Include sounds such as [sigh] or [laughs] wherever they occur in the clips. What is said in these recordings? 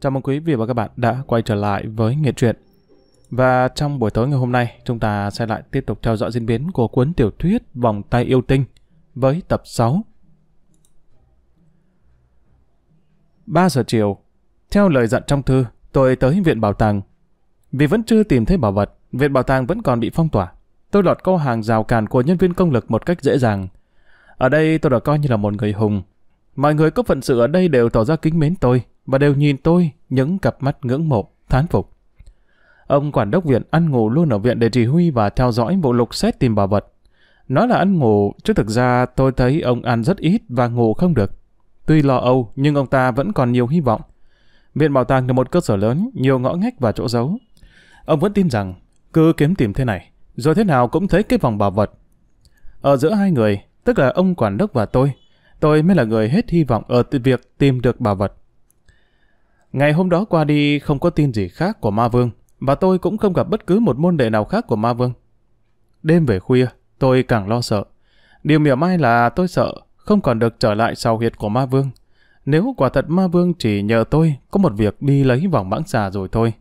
Chào mừng quý vị và các bạn đã quay trở lại với Nghệ truyện. Và trong buổi tối ngày hôm nay, chúng ta sẽ lại tiếp tục theo dõi diễn biến của cuốn tiểu thuyết Vòng tay yêu tinh với tập 6. 3 giờ chiều, theo lời dặn trong thư, tôi tới viện bảo tàng. Vì vẫn chưa tìm thấy bảo vật, viện bảo tàng vẫn còn bị phong tỏa. Tôi lọt câu hàng rào cản của nhân viên công lực một cách dễ dàng. Ở đây tôi được coi như là một người hùng. Mọi người có phận sự ở đây đều tỏ ra kính mến tôi và đều nhìn tôi những cặp mắt ngưỡng mộ, thán phục. Ông quản đốc viện ăn ngủ luôn ở viện để chỉ huy và theo dõi bộ lục xét tìm bảo vật. Nói là ăn ngủ, chứ thực ra tôi thấy ông ăn rất ít và ngủ không được. Tuy lo âu, nhưng ông ta vẫn còn nhiều hy vọng. Viện bảo tàng là một cơ sở lớn, nhiều ngõ ngách và chỗ giấu. Ông vẫn tin rằng, cứ kiếm tìm thế này, rồi thế nào cũng thấy cái vòng bảo vật. Ở giữa hai người, tức là ông quản đốc và tôi, tôi mới là người hết hy vọng ở việc tìm được bảo vật. Ngày hôm đó qua đi không có tin gì khác của Ma Vương, và tôi cũng không gặp bất cứ một môn đệ nào khác của Ma Vương. Đêm về khuya, tôi càng lo sợ. Điều mỉa mai là tôi sợ không còn được trở lại sau huyệt của Ma Vương. Nếu quả thật Ma Vương chỉ nhờ tôi có một việc đi lấy vòng mãng xà rồi thôi.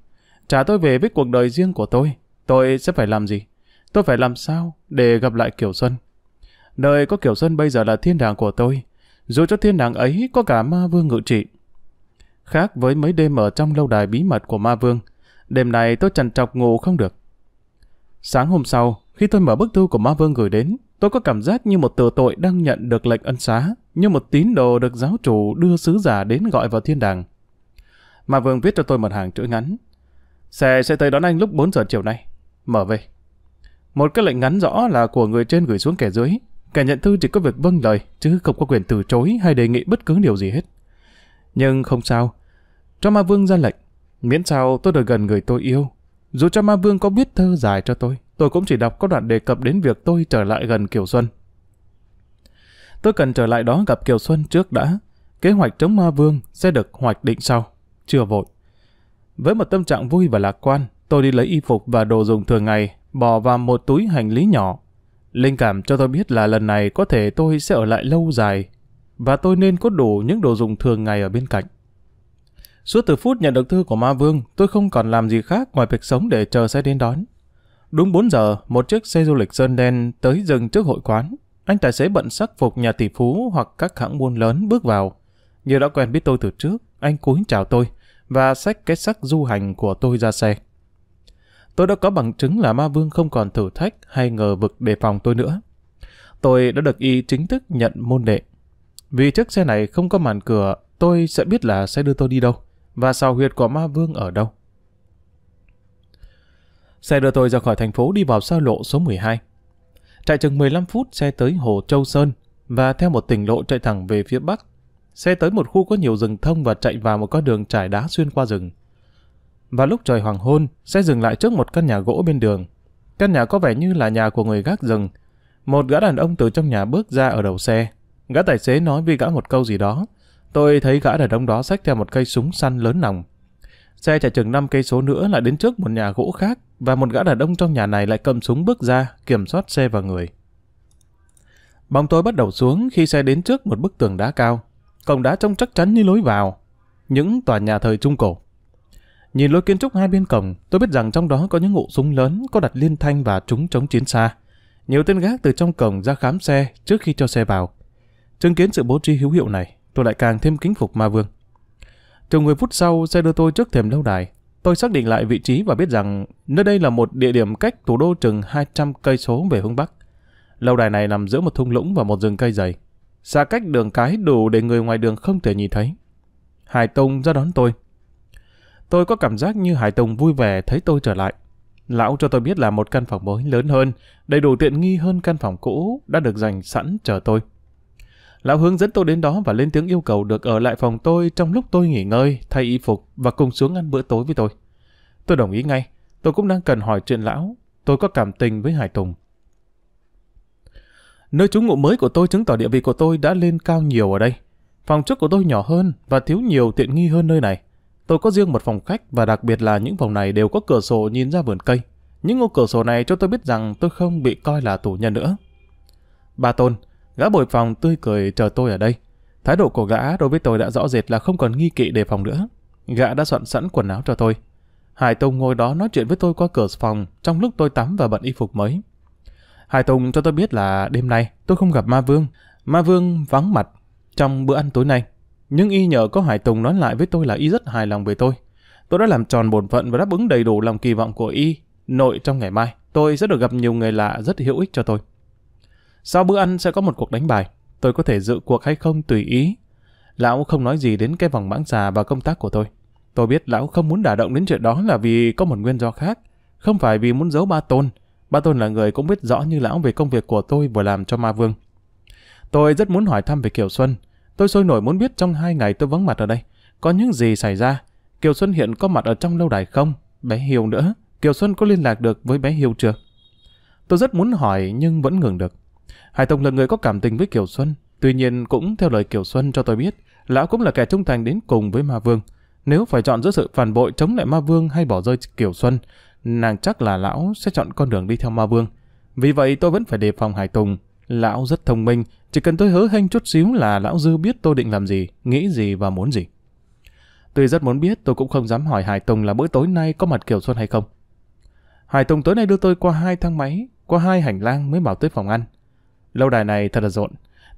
Trả tôi về với cuộc đời riêng của tôi, tôi sẽ phải làm gì? Tôi phải làm sao để gặp lại Kiều Xuân? Nơi có Kiều Xuân bây giờ là thiên đàng của tôi. Dù cho thiên đàng ấy có cả Ma Vương ngự trị, Khác với mấy đêm ở trong lâu đài bí mật của ma vương, đêm này tôi trằn trọc ngủ không được. Sáng hôm sau, khi tôi mở bức thư của ma vương gửi đến, tôi có cảm giác như một tử tội đang nhận được lệnh ân xá, như một tín đồ được giáo chủ đưa sứ giả đến gọi vào thiên đàng. Ma vương viết cho tôi một hàng chữ ngắn. Xe sẽ tới đón anh lúc 4 giờ chiều nay. Mở về. Một cái lệnh ngắn rõ là của người trên gửi xuống kẻ dưới. Kẻ nhận thư chỉ có việc vâng lời, chứ không có quyền từ chối hay đề nghị bất cứ điều gì hết. Nhưng không sao, cho ma vương ra lệnh, miễn sao tôi được gần người tôi yêu. Dù cho ma vương có viết thơ dài cho tôi, tôi cũng chỉ đọc có đoạn đề cập đến việc tôi trở lại gần Kiều Xuân. Tôi cần trở lại đó gặp Kiều Xuân trước đã. Kế hoạch chống ma vương sẽ được hoạch định sau, chưa vội. Với một tâm trạng vui và lạc quan, tôi đi lấy y phục và đồ dùng thường ngày, bỏ vào một túi hành lý nhỏ. Linh cảm cho tôi biết là lần này có thể tôi sẽ ở lại lâu dài, và tôi nên có đủ những đồ dùng thường ngày ở bên cạnh. Suốt từ phút nhận được thư của Ma Vương, tôi không còn làm gì khác ngoài việc sống để chờ xe đến đón. Đúng 4 giờ, một chiếc xe du lịch sơn đen tới dừng trước hội quán. Anh tài xế bận sắc phục nhà tỷ phú hoặc các hãng buôn lớn bước vào. Như đã quen biết tôi từ trước, anh cúi chào tôi và xách cái sắc du hành của tôi ra xe. Tôi đã có bằng chứng là Ma Vương không còn thử thách hay ngờ vực đề phòng tôi nữa. Tôi đã được y chính thức nhận môn đệ. Vì chiếc xe này không có màn cửa, tôi sẽ biết là sẽ đưa tôi đi đâu và sao huyệt của ma vương ở đâu. Xe đưa tôi ra khỏi thành phố đi vào xa lộ số 12. Chạy chừng 15 phút xe tới Hồ Châu Sơn và theo một tỉnh lộ chạy thẳng về phía bắc. Xe tới một khu có nhiều rừng thông và chạy vào một con đường trải đá xuyên qua rừng. Và lúc trời hoàng hôn, xe dừng lại trước một căn nhà gỗ bên đường. Căn nhà có vẻ như là nhà của người gác rừng. Một gã đàn ông từ trong nhà bước ra ở đầu xe. Gã tài xế nói với gã một câu gì đó, Tôi thấy gã đàn ông đó xách theo một cây súng săn lớn nòng. Xe chạy chừng 5 cây số nữa lại đến trước một nhà gỗ khác và một gã đàn ông trong nhà này lại cầm súng bước ra kiểm soát xe và người. Bóng tôi bắt đầu xuống khi xe đến trước một bức tường đá cao. Cổng đá trông chắc chắn như lối vào. Những tòa nhà thời Trung Cổ. Nhìn lối kiến trúc hai bên cổng, tôi biết rằng trong đó có những ngụ súng lớn có đặt liên thanh và chúng chống chiến xa. Nhiều tên gác từ trong cổng ra khám xe trước khi cho xe vào. Chứng kiến sự bố trí hữu hiệu này, tôi lại càng thêm kính phục ma vương. Chừng 10 phút sau, xe đưa tôi trước thềm lâu đài. Tôi xác định lại vị trí và biết rằng nơi đây là một địa điểm cách thủ đô chừng 200 cây số về hướng bắc. Lâu đài này nằm giữa một thung lũng và một rừng cây dày. Xa cách đường cái đủ để người ngoài đường không thể nhìn thấy. Hải Tùng ra đón tôi. Tôi có cảm giác như Hải Tùng vui vẻ thấy tôi trở lại. Lão cho tôi biết là một căn phòng mới lớn hơn, đầy đủ tiện nghi hơn căn phòng cũ đã được dành sẵn chờ tôi. Lão hướng dẫn tôi đến đó và lên tiếng yêu cầu được ở lại phòng tôi trong lúc tôi nghỉ ngơi, thay y phục và cùng xuống ăn bữa tối với tôi. Tôi đồng ý ngay. Tôi cũng đang cần hỏi chuyện lão. Tôi có cảm tình với Hải Tùng. Nơi trú ngụ mới của tôi chứng tỏ địa vị của tôi đã lên cao nhiều ở đây. Phòng trước của tôi nhỏ hơn và thiếu nhiều tiện nghi hơn nơi này. Tôi có riêng một phòng khách và đặc biệt là những phòng này đều có cửa sổ nhìn ra vườn cây. Những ô cửa sổ này cho tôi biết rằng tôi không bị coi là tù nhân nữa. Ba Tôn, Gã bồi phòng tươi cười chờ tôi ở đây. Thái độ của gã đối với tôi đã rõ rệt là không còn nghi kỵ đề phòng nữa. Gã đã soạn sẵn quần áo cho tôi. Hải Tùng ngồi đó nói chuyện với tôi qua cửa phòng trong lúc tôi tắm và bận y phục mới. Hải Tùng cho tôi biết là đêm nay tôi không gặp Ma Vương. Ma Vương vắng mặt trong bữa ăn tối nay. Nhưng y nhờ có Hải Tùng nói lại với tôi là y rất hài lòng về tôi. Tôi đã làm tròn bổn phận và đáp ứng đầy đủ lòng kỳ vọng của y. Nội trong ngày mai, tôi sẽ được gặp nhiều người lạ rất hữu ích cho tôi. Sau bữa ăn sẽ có một cuộc đánh bài. Tôi có thể dự cuộc hay không tùy ý. Lão không nói gì đến cái vòng mãng xà và công tác của tôi. Tôi biết lão không muốn đả động đến chuyện đó là vì có một nguyên do khác. Không phải vì muốn giấu ba tôn. Ba tôn là người cũng biết rõ như lão về công việc của tôi vừa làm cho ma vương. Tôi rất muốn hỏi thăm về Kiều Xuân. Tôi sôi nổi muốn biết trong hai ngày tôi vắng mặt ở đây. Có những gì xảy ra? Kiều Xuân hiện có mặt ở trong lâu đài không? Bé Hiều nữa. Kiều Xuân có liên lạc được với bé Hiều chưa? Tôi rất muốn hỏi nhưng vẫn ngừng được. Hải Tùng là người có cảm tình với Kiều Xuân. Tuy nhiên cũng theo lời Kiều Xuân cho tôi biết, lão cũng là kẻ trung thành đến cùng với Ma Vương. Nếu phải chọn giữa sự phản bội chống lại Ma Vương hay bỏ rơi Kiều Xuân, nàng chắc là lão sẽ chọn con đường đi theo Ma Vương. Vì vậy tôi vẫn phải đề phòng Hải Tùng. Lão rất thông minh, chỉ cần tôi hứa hênh chút xíu là lão dư biết tôi định làm gì, nghĩ gì và muốn gì. Tuy rất muốn biết, tôi cũng không dám hỏi Hải Tùng là bữa tối nay có mặt Kiều Xuân hay không. Hải Tùng tối nay đưa tôi qua hai thang máy, qua hai hành lang mới bảo tới phòng ăn. Lâu đài này thật là rộn.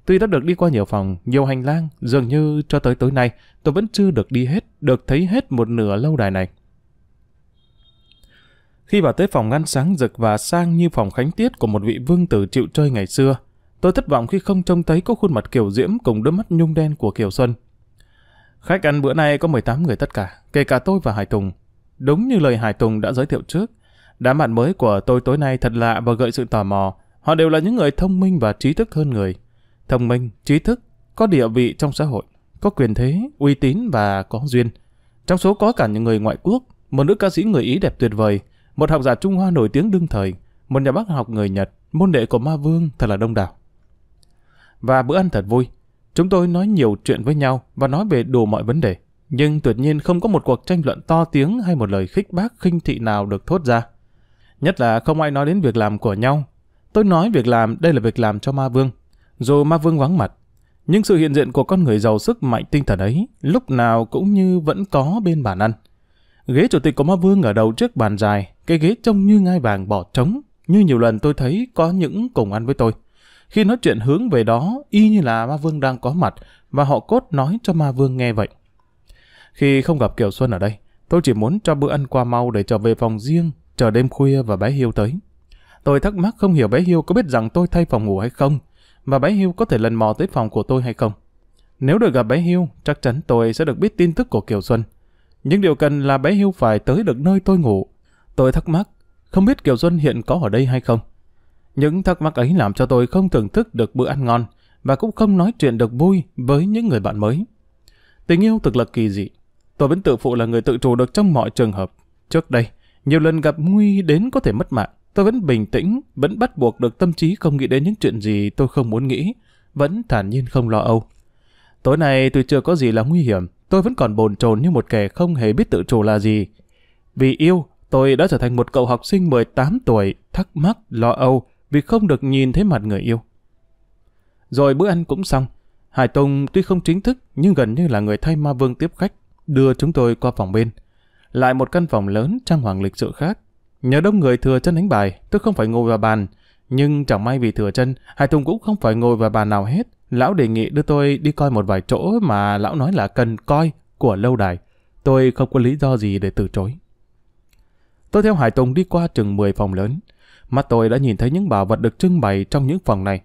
Tuy đã được đi qua nhiều phòng, nhiều hành lang, dường như cho tới tối nay tôi vẫn chưa được đi hết, được thấy hết một nửa lâu đài này. Khi vào tới phòng ngăn sáng rực và sang như phòng khánh tiết của một vị vương tử chịu chơi ngày xưa, tôi thất vọng khi không trông thấy có khuôn mặt Kiều Diễm cùng đôi mắt nhung đen của Kiều Xuân. Khách ăn bữa nay có 18 người tất cả, kể cả tôi và Hải Tùng. Đúng như lời Hải Tùng đã giới thiệu trước, đám bạn mới của tôi tối nay thật lạ và gợi sự tò mò. Họ đều là những người thông minh và trí thức hơn người. Thông minh, trí thức, có địa vị trong xã hội, có quyền thế, uy tín và có duyên. Trong số có cả những người ngoại quốc, một nữ ca sĩ người Ý đẹp tuyệt vời, một học giả Trung Hoa nổi tiếng đương thời, một nhà bác học người Nhật, môn đệ của Ma Vương thật là đông đảo. Và bữa ăn thật vui. Chúng tôi nói nhiều chuyện với nhau và nói về đủ mọi vấn đề. Nhưng tuyệt nhiên không có một cuộc tranh luận to tiếng hay một lời khích bác khinh thị nào được thốt ra. Nhất là không ai nói đến việc làm của nhau. Tôi nói việc làm đây là việc làm cho Ma Vương. Dù Ma Vương vắng mặt, nhưng sự hiện diện của con người giàu sức mạnh tinh thần ấy lúc nào cũng như vẫn có bên bàn ăn. Ghế chủ tịch của Ma Vương ở đầu trước bàn dài, cái ghế trông như ngai vàng bỏ trống, như nhiều lần tôi thấy có những cùng ăn với tôi. Khi nói chuyện hướng về đó, y như là Ma Vương đang có mặt, và họ cốt nói cho Ma Vương nghe vậy. Khi không gặp Kiều Xuân ở đây, tôi chỉ muốn cho bữa ăn qua mau để trở về phòng riêng, chờ đêm khuya và bé Hiếu tới. Tôi thắc mắc không hiểu bé hiêu có biết rằng tôi thay phòng ngủ hay không, và bé hiêu có thể lần mò tới phòng của tôi hay không. Nếu được gặp bé hiêu chắc chắn tôi sẽ được biết tin tức của Kiều Xuân. Nhưng điều cần là bé hiêu phải tới được nơi tôi ngủ. Tôi thắc mắc, không biết Kiều Xuân hiện có ở đây hay không. Những thắc mắc ấy làm cho tôi không thưởng thức được bữa ăn ngon và cũng không nói chuyện được vui với những người bạn mới. Tình yêu thực là kỳ dị. Tôi vẫn tự phụ là người tự chủ được trong mọi trường hợp. Trước đây, nhiều lần gặp nguy đến có thể mất mạng. Tôi vẫn bình tĩnh, vẫn bắt buộc được tâm trí không nghĩ đến những chuyện gì tôi không muốn nghĩ, vẫn thản nhiên không lo âu. Tối nay tuy chưa có gì là nguy hiểm, tôi vẫn còn bồn chồn như một kẻ không hề biết tự chủ là gì. Vì yêu, tôi đã trở thành một cậu học sinh 18 tuổi, thắc mắc, lo âu, vì không được nhìn thấy mặt người yêu. Rồi bữa ăn cũng xong. Hải Tùng tuy không chính thức nhưng gần như là người thay Ma Vương tiếp khách, đưa chúng tôi qua phòng bên. Lại một căn phòng lớn trang hoàng lịch sự khác. Nhờ đông người thừa chân đánh bài, tôi không phải ngồi vào bàn. Nhưng chẳng may vì thừa chân, Hải Tùng cũng không phải ngồi vào bàn nào hết. Lão đề nghị đưa tôi đi coi một vài chỗ mà lão nói là cần coi của lâu đài. Tôi không có lý do gì để từ chối. Tôi theo Hải Tùng đi qua chừng 10 phòng lớn. Mắt tôi đã nhìn thấy những bảo vật được trưng bày trong những phòng này.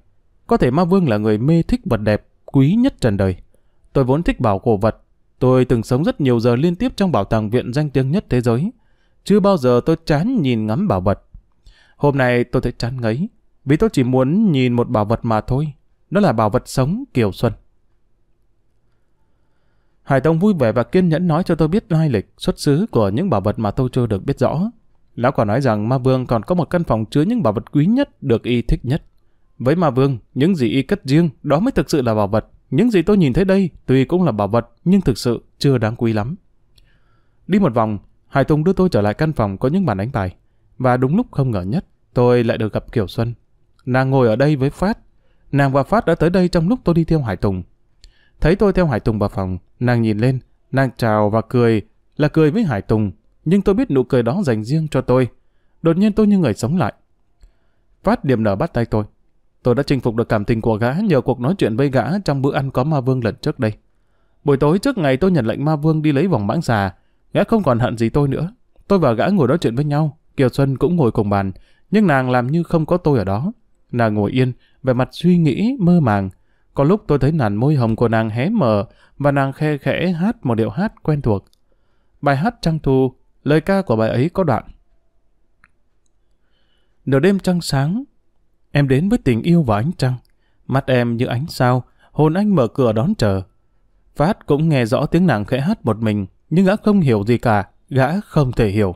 Có thể Ma Vương là người mê thích vật đẹp, quý nhất trần đời. Tôi vốn thích bảo cổ vật. Tôi từng sống rất nhiều giờ liên tiếp trong bảo tàng viện danh tiếng nhất thế giới. Chưa bao giờ tôi chán nhìn ngắm bảo vật. Hôm nay tôi thấy chán ngấy, vì tôi chỉ muốn nhìn một bảo vật mà thôi. Đó là bảo vật sống Kiều Xuân. Hải Tông vui vẻ và kiên nhẫn nói cho tôi biết lai lịch, xuất xứ của những bảo vật mà tôi chưa được biết rõ. Lão còn nói rằng Ma Vương còn có một căn phòng chứa những bảo vật quý nhất được y thích nhất. Với Ma Vương, những gì y cất riêng, đó mới thực sự là bảo vật. Những gì tôi nhìn thấy đây, tuy cũng là bảo vật, nhưng thực sự chưa đáng quý lắm. Đi một vòng, Hải Tùng đưa tôi trở lại căn phòng có những bàn đánh bài. Và đúng lúc không ngờ nhất, tôi lại được gặp Kiều Xuân. Nàng ngồi ở đây với Phát. Nàng và Phát đã tới đây trong lúc tôi đi theo Hải Tùng. Thấy tôi theo Hải Tùng vào phòng, nàng nhìn lên, nàng chào và cười, là cười với Hải Tùng, nhưng tôi biết nụ cười đó dành riêng cho tôi. Đột nhiên tôi như người sống lại. Phát điểm nở bắt tay tôi. Tôi đã chinh phục được cảm tình của gã nhờ cuộc nói chuyện với gã trong bữa ăn có ma vương lần trước đây. Buổi tối trước ngày tôi nhận lệnh ma vương đi lấy vòng mãng xà, gã không còn hận gì tôi nữa. Tôi và gã ngồi nói chuyện với nhau, Kiều Xuân cũng ngồi cùng bàn, nhưng nàng làm như không có tôi ở đó. Nàng ngồi yên, vẻ mặt suy nghĩ, mơ màng. Có lúc tôi thấy nàn môi hồng của nàng hé mở và nàng khe khẽ hát một điệu hát quen thuộc. Bài hát Trăng Thu, lời ca của bài ấy có đoạn. Nửa đêm trăng sáng, em đến với tình yêu và ánh trăng. Mắt em như ánh sao, hồn anh mở cửa đón chờ. Phát cũng nghe rõ tiếng nàng khẽ hát một mình, nhưng gã không hiểu gì cả, gã không thể hiểu.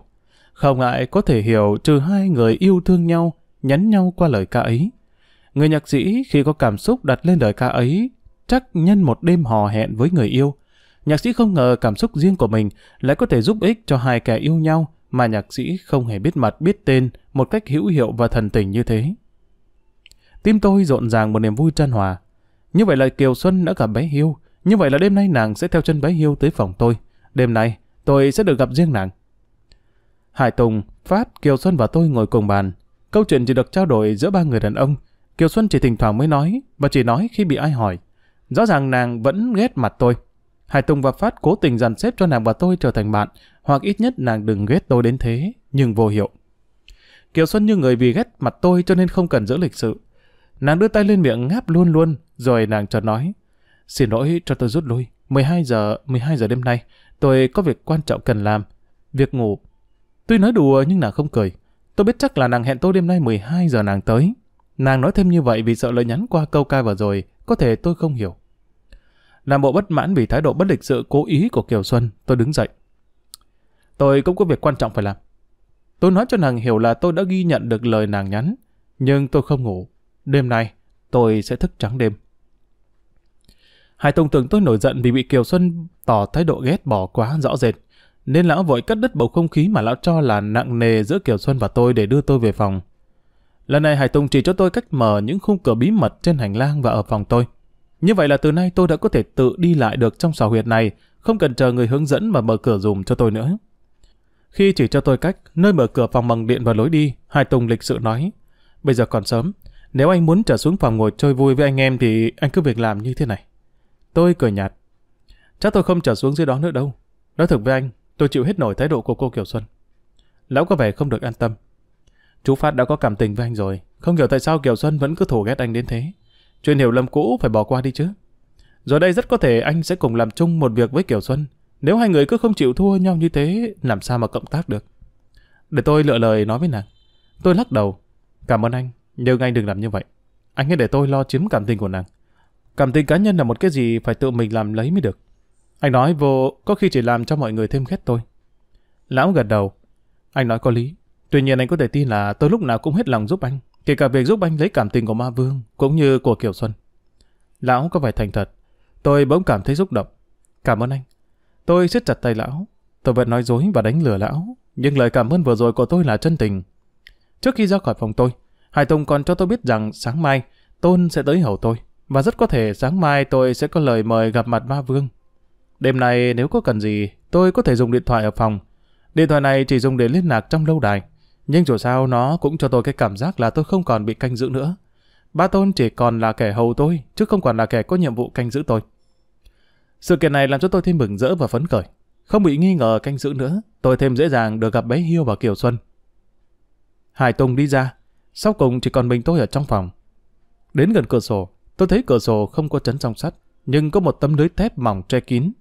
Không ai có thể hiểu trừ hai người yêu thương nhau, nhắn nhau qua lời ca ấy. Người nhạc sĩ khi có cảm xúc đặt lên lời ca ấy, chắc nhân một đêm hò hẹn với người yêu. Nhạc sĩ không ngờ cảm xúc riêng của mình lại có thể giúp ích cho hai kẻ yêu nhau mà nhạc sĩ không hề biết mặt biết tên một cách hữu hiệu và thần tình như thế. Tim tôi rộn ràng một niềm vui tràn hòa. Như vậy là Kiều Xuân đã gặp bé Hiêu. Như vậy là đêm nay nàng sẽ theo chân bé Hiêu tới phòng tôi. Đêm nay tôi sẽ được gặp riêng nàng. Hải Tùng, Phát, Kiều Xuân và tôi ngồi cùng bàn. Câu chuyện chỉ được trao đổi giữa ba người đàn ông. Kiều Xuân chỉ thỉnh thoảng mới nói, và chỉ nói khi bị ai hỏi. Rõ ràng nàng vẫn ghét mặt tôi. Hải Tùng và Phát cố tình dàn xếp cho nàng và tôi trở thành bạn, hoặc ít nhất nàng đừng ghét tôi đến thế, nhưng vô hiệu. Kiều Xuân như người vì ghét mặt tôi cho nên không cần giữ lịch sự. Nàng đưa tay lên miệng ngáp luôn luôn, rồi nàng chợt nói, xin lỗi cho tôi rút lui, 12 giờ, 12 giờ đêm nay, tôi có việc quan trọng cần làm, việc ngủ. Tuy nói đùa nhưng nàng không cười. Tôi biết chắc là nàng hẹn tôi đêm nay 12 giờ nàng tới. Nàng nói thêm như vậy vì sợ lời nhắn qua câu ca vừa rồi, có thể tôi không hiểu. Làm bộ bất mãn vì thái độ bất lịch sự cố ý của Kiều Xuân, tôi đứng dậy. Tôi cũng có việc quan trọng phải làm. Tôi nói cho nàng hiểu là tôi đã ghi nhận được lời nàng nhắn, nhưng tôi không ngủ. Đêm nay, tôi sẽ thức trắng đêm. Hải Tùng tưởng tôi nổi giận vì bị Kiều Xuân tỏ thái độ ghét bỏ quá rõ rệt, nên lão vội cắt đứt bầu không khí mà lão cho là nặng nề giữa Kiều Xuân và tôi để đưa tôi về phòng. Lần này Hải Tùng chỉ cho tôi cách mở những khung cửa bí mật trên hành lang và ở phòng tôi. Như vậy là từ nay tôi đã có thể tự đi lại được trong xào huyệt này, không cần chờ người hướng dẫn mà mở cửa dùm cho tôi nữa. Khi chỉ cho tôi cách, nơi mở cửa phòng bằng điện và lối đi, Hải Tùng lịch sự nói, bây giờ còn sớm, nếu anh muốn trở xuống phòng ngồi chơi vui với anh em thì anh cứ việc làm như thế này. Tôi cười nhạt, chắc tôi không trở xuống dưới đó nữa đâu. Nói thật với anh, tôi chịu hết nổi thái độ của cô Kiều Xuân. Lão có vẻ không được an tâm. Chú Phát đã có cảm tình với anh rồi, không hiểu tại sao Kiều Xuân vẫn cứ thù ghét anh đến thế. Chuyện hiểu lầm cũ phải bỏ qua đi chứ. Rồi đây rất có thể anh sẽ cùng làm chung một việc với Kiều Xuân. Nếu hai người cứ không chịu thua nhau như thế, làm sao mà cộng tác được? Để tôi lựa lời nói với nàng. Tôi lắc đầu. Cảm ơn anh, nhưng anh đừng làm như vậy. Anh hãy để tôi lo chiếm cảm tình của nàng. Cảm tình cá nhân là một cái gì phải tự mình làm lấy mới được. Anh nói vô, có khi chỉ làm cho mọi người thêm ghét tôi. Lão gật đầu. Anh nói có lý. Tuy nhiên anh có thể tin là tôi lúc nào cũng hết lòng giúp anh. Kể cả việc giúp anh lấy cảm tình của Ma Vương, cũng như của Kiều Xuân. Lão có vẻ thành thật. Tôi bỗng cảm thấy xúc động. Cảm ơn anh. Tôi siết chặt tay lão. Tôi vẫn nói dối và đánh lừa lão. Nhưng lời cảm ơn vừa rồi của tôi là chân tình. Trước khi ra khỏi phòng tôi, Hải Tùng còn cho tôi biết rằng sáng mai Tôn sẽ tới hầu tôi. Và rất có thể sáng mai tôi sẽ có lời mời gặp mặt Ma Vương. Đêm nay nếu có cần gì, tôi có thể dùng điện thoại ở phòng. Điện thoại này chỉ dùng để liên lạc trong lâu đài. Nhưng dù sao nó cũng cho tôi cái cảm giác là tôi không còn bị canh giữ nữa. Ba Tôn chỉ còn là kẻ hầu tôi, chứ không còn là kẻ có nhiệm vụ canh giữ tôi. Sự kiện này làm cho tôi thêm mừng rỡ và phấn khởi. Không bị nghi ngờ canh giữ nữa, tôi thêm dễ dàng được gặp bé Hiêu và Kiều Xuân. Hải Tùng đi ra, sau cùng chỉ còn mình tôi ở trong phòng. Đến gần cửa sổ, tôi thấy cửa sổ không có chấn song sắt, nhưng có một tấm lưới thép mỏng che kín.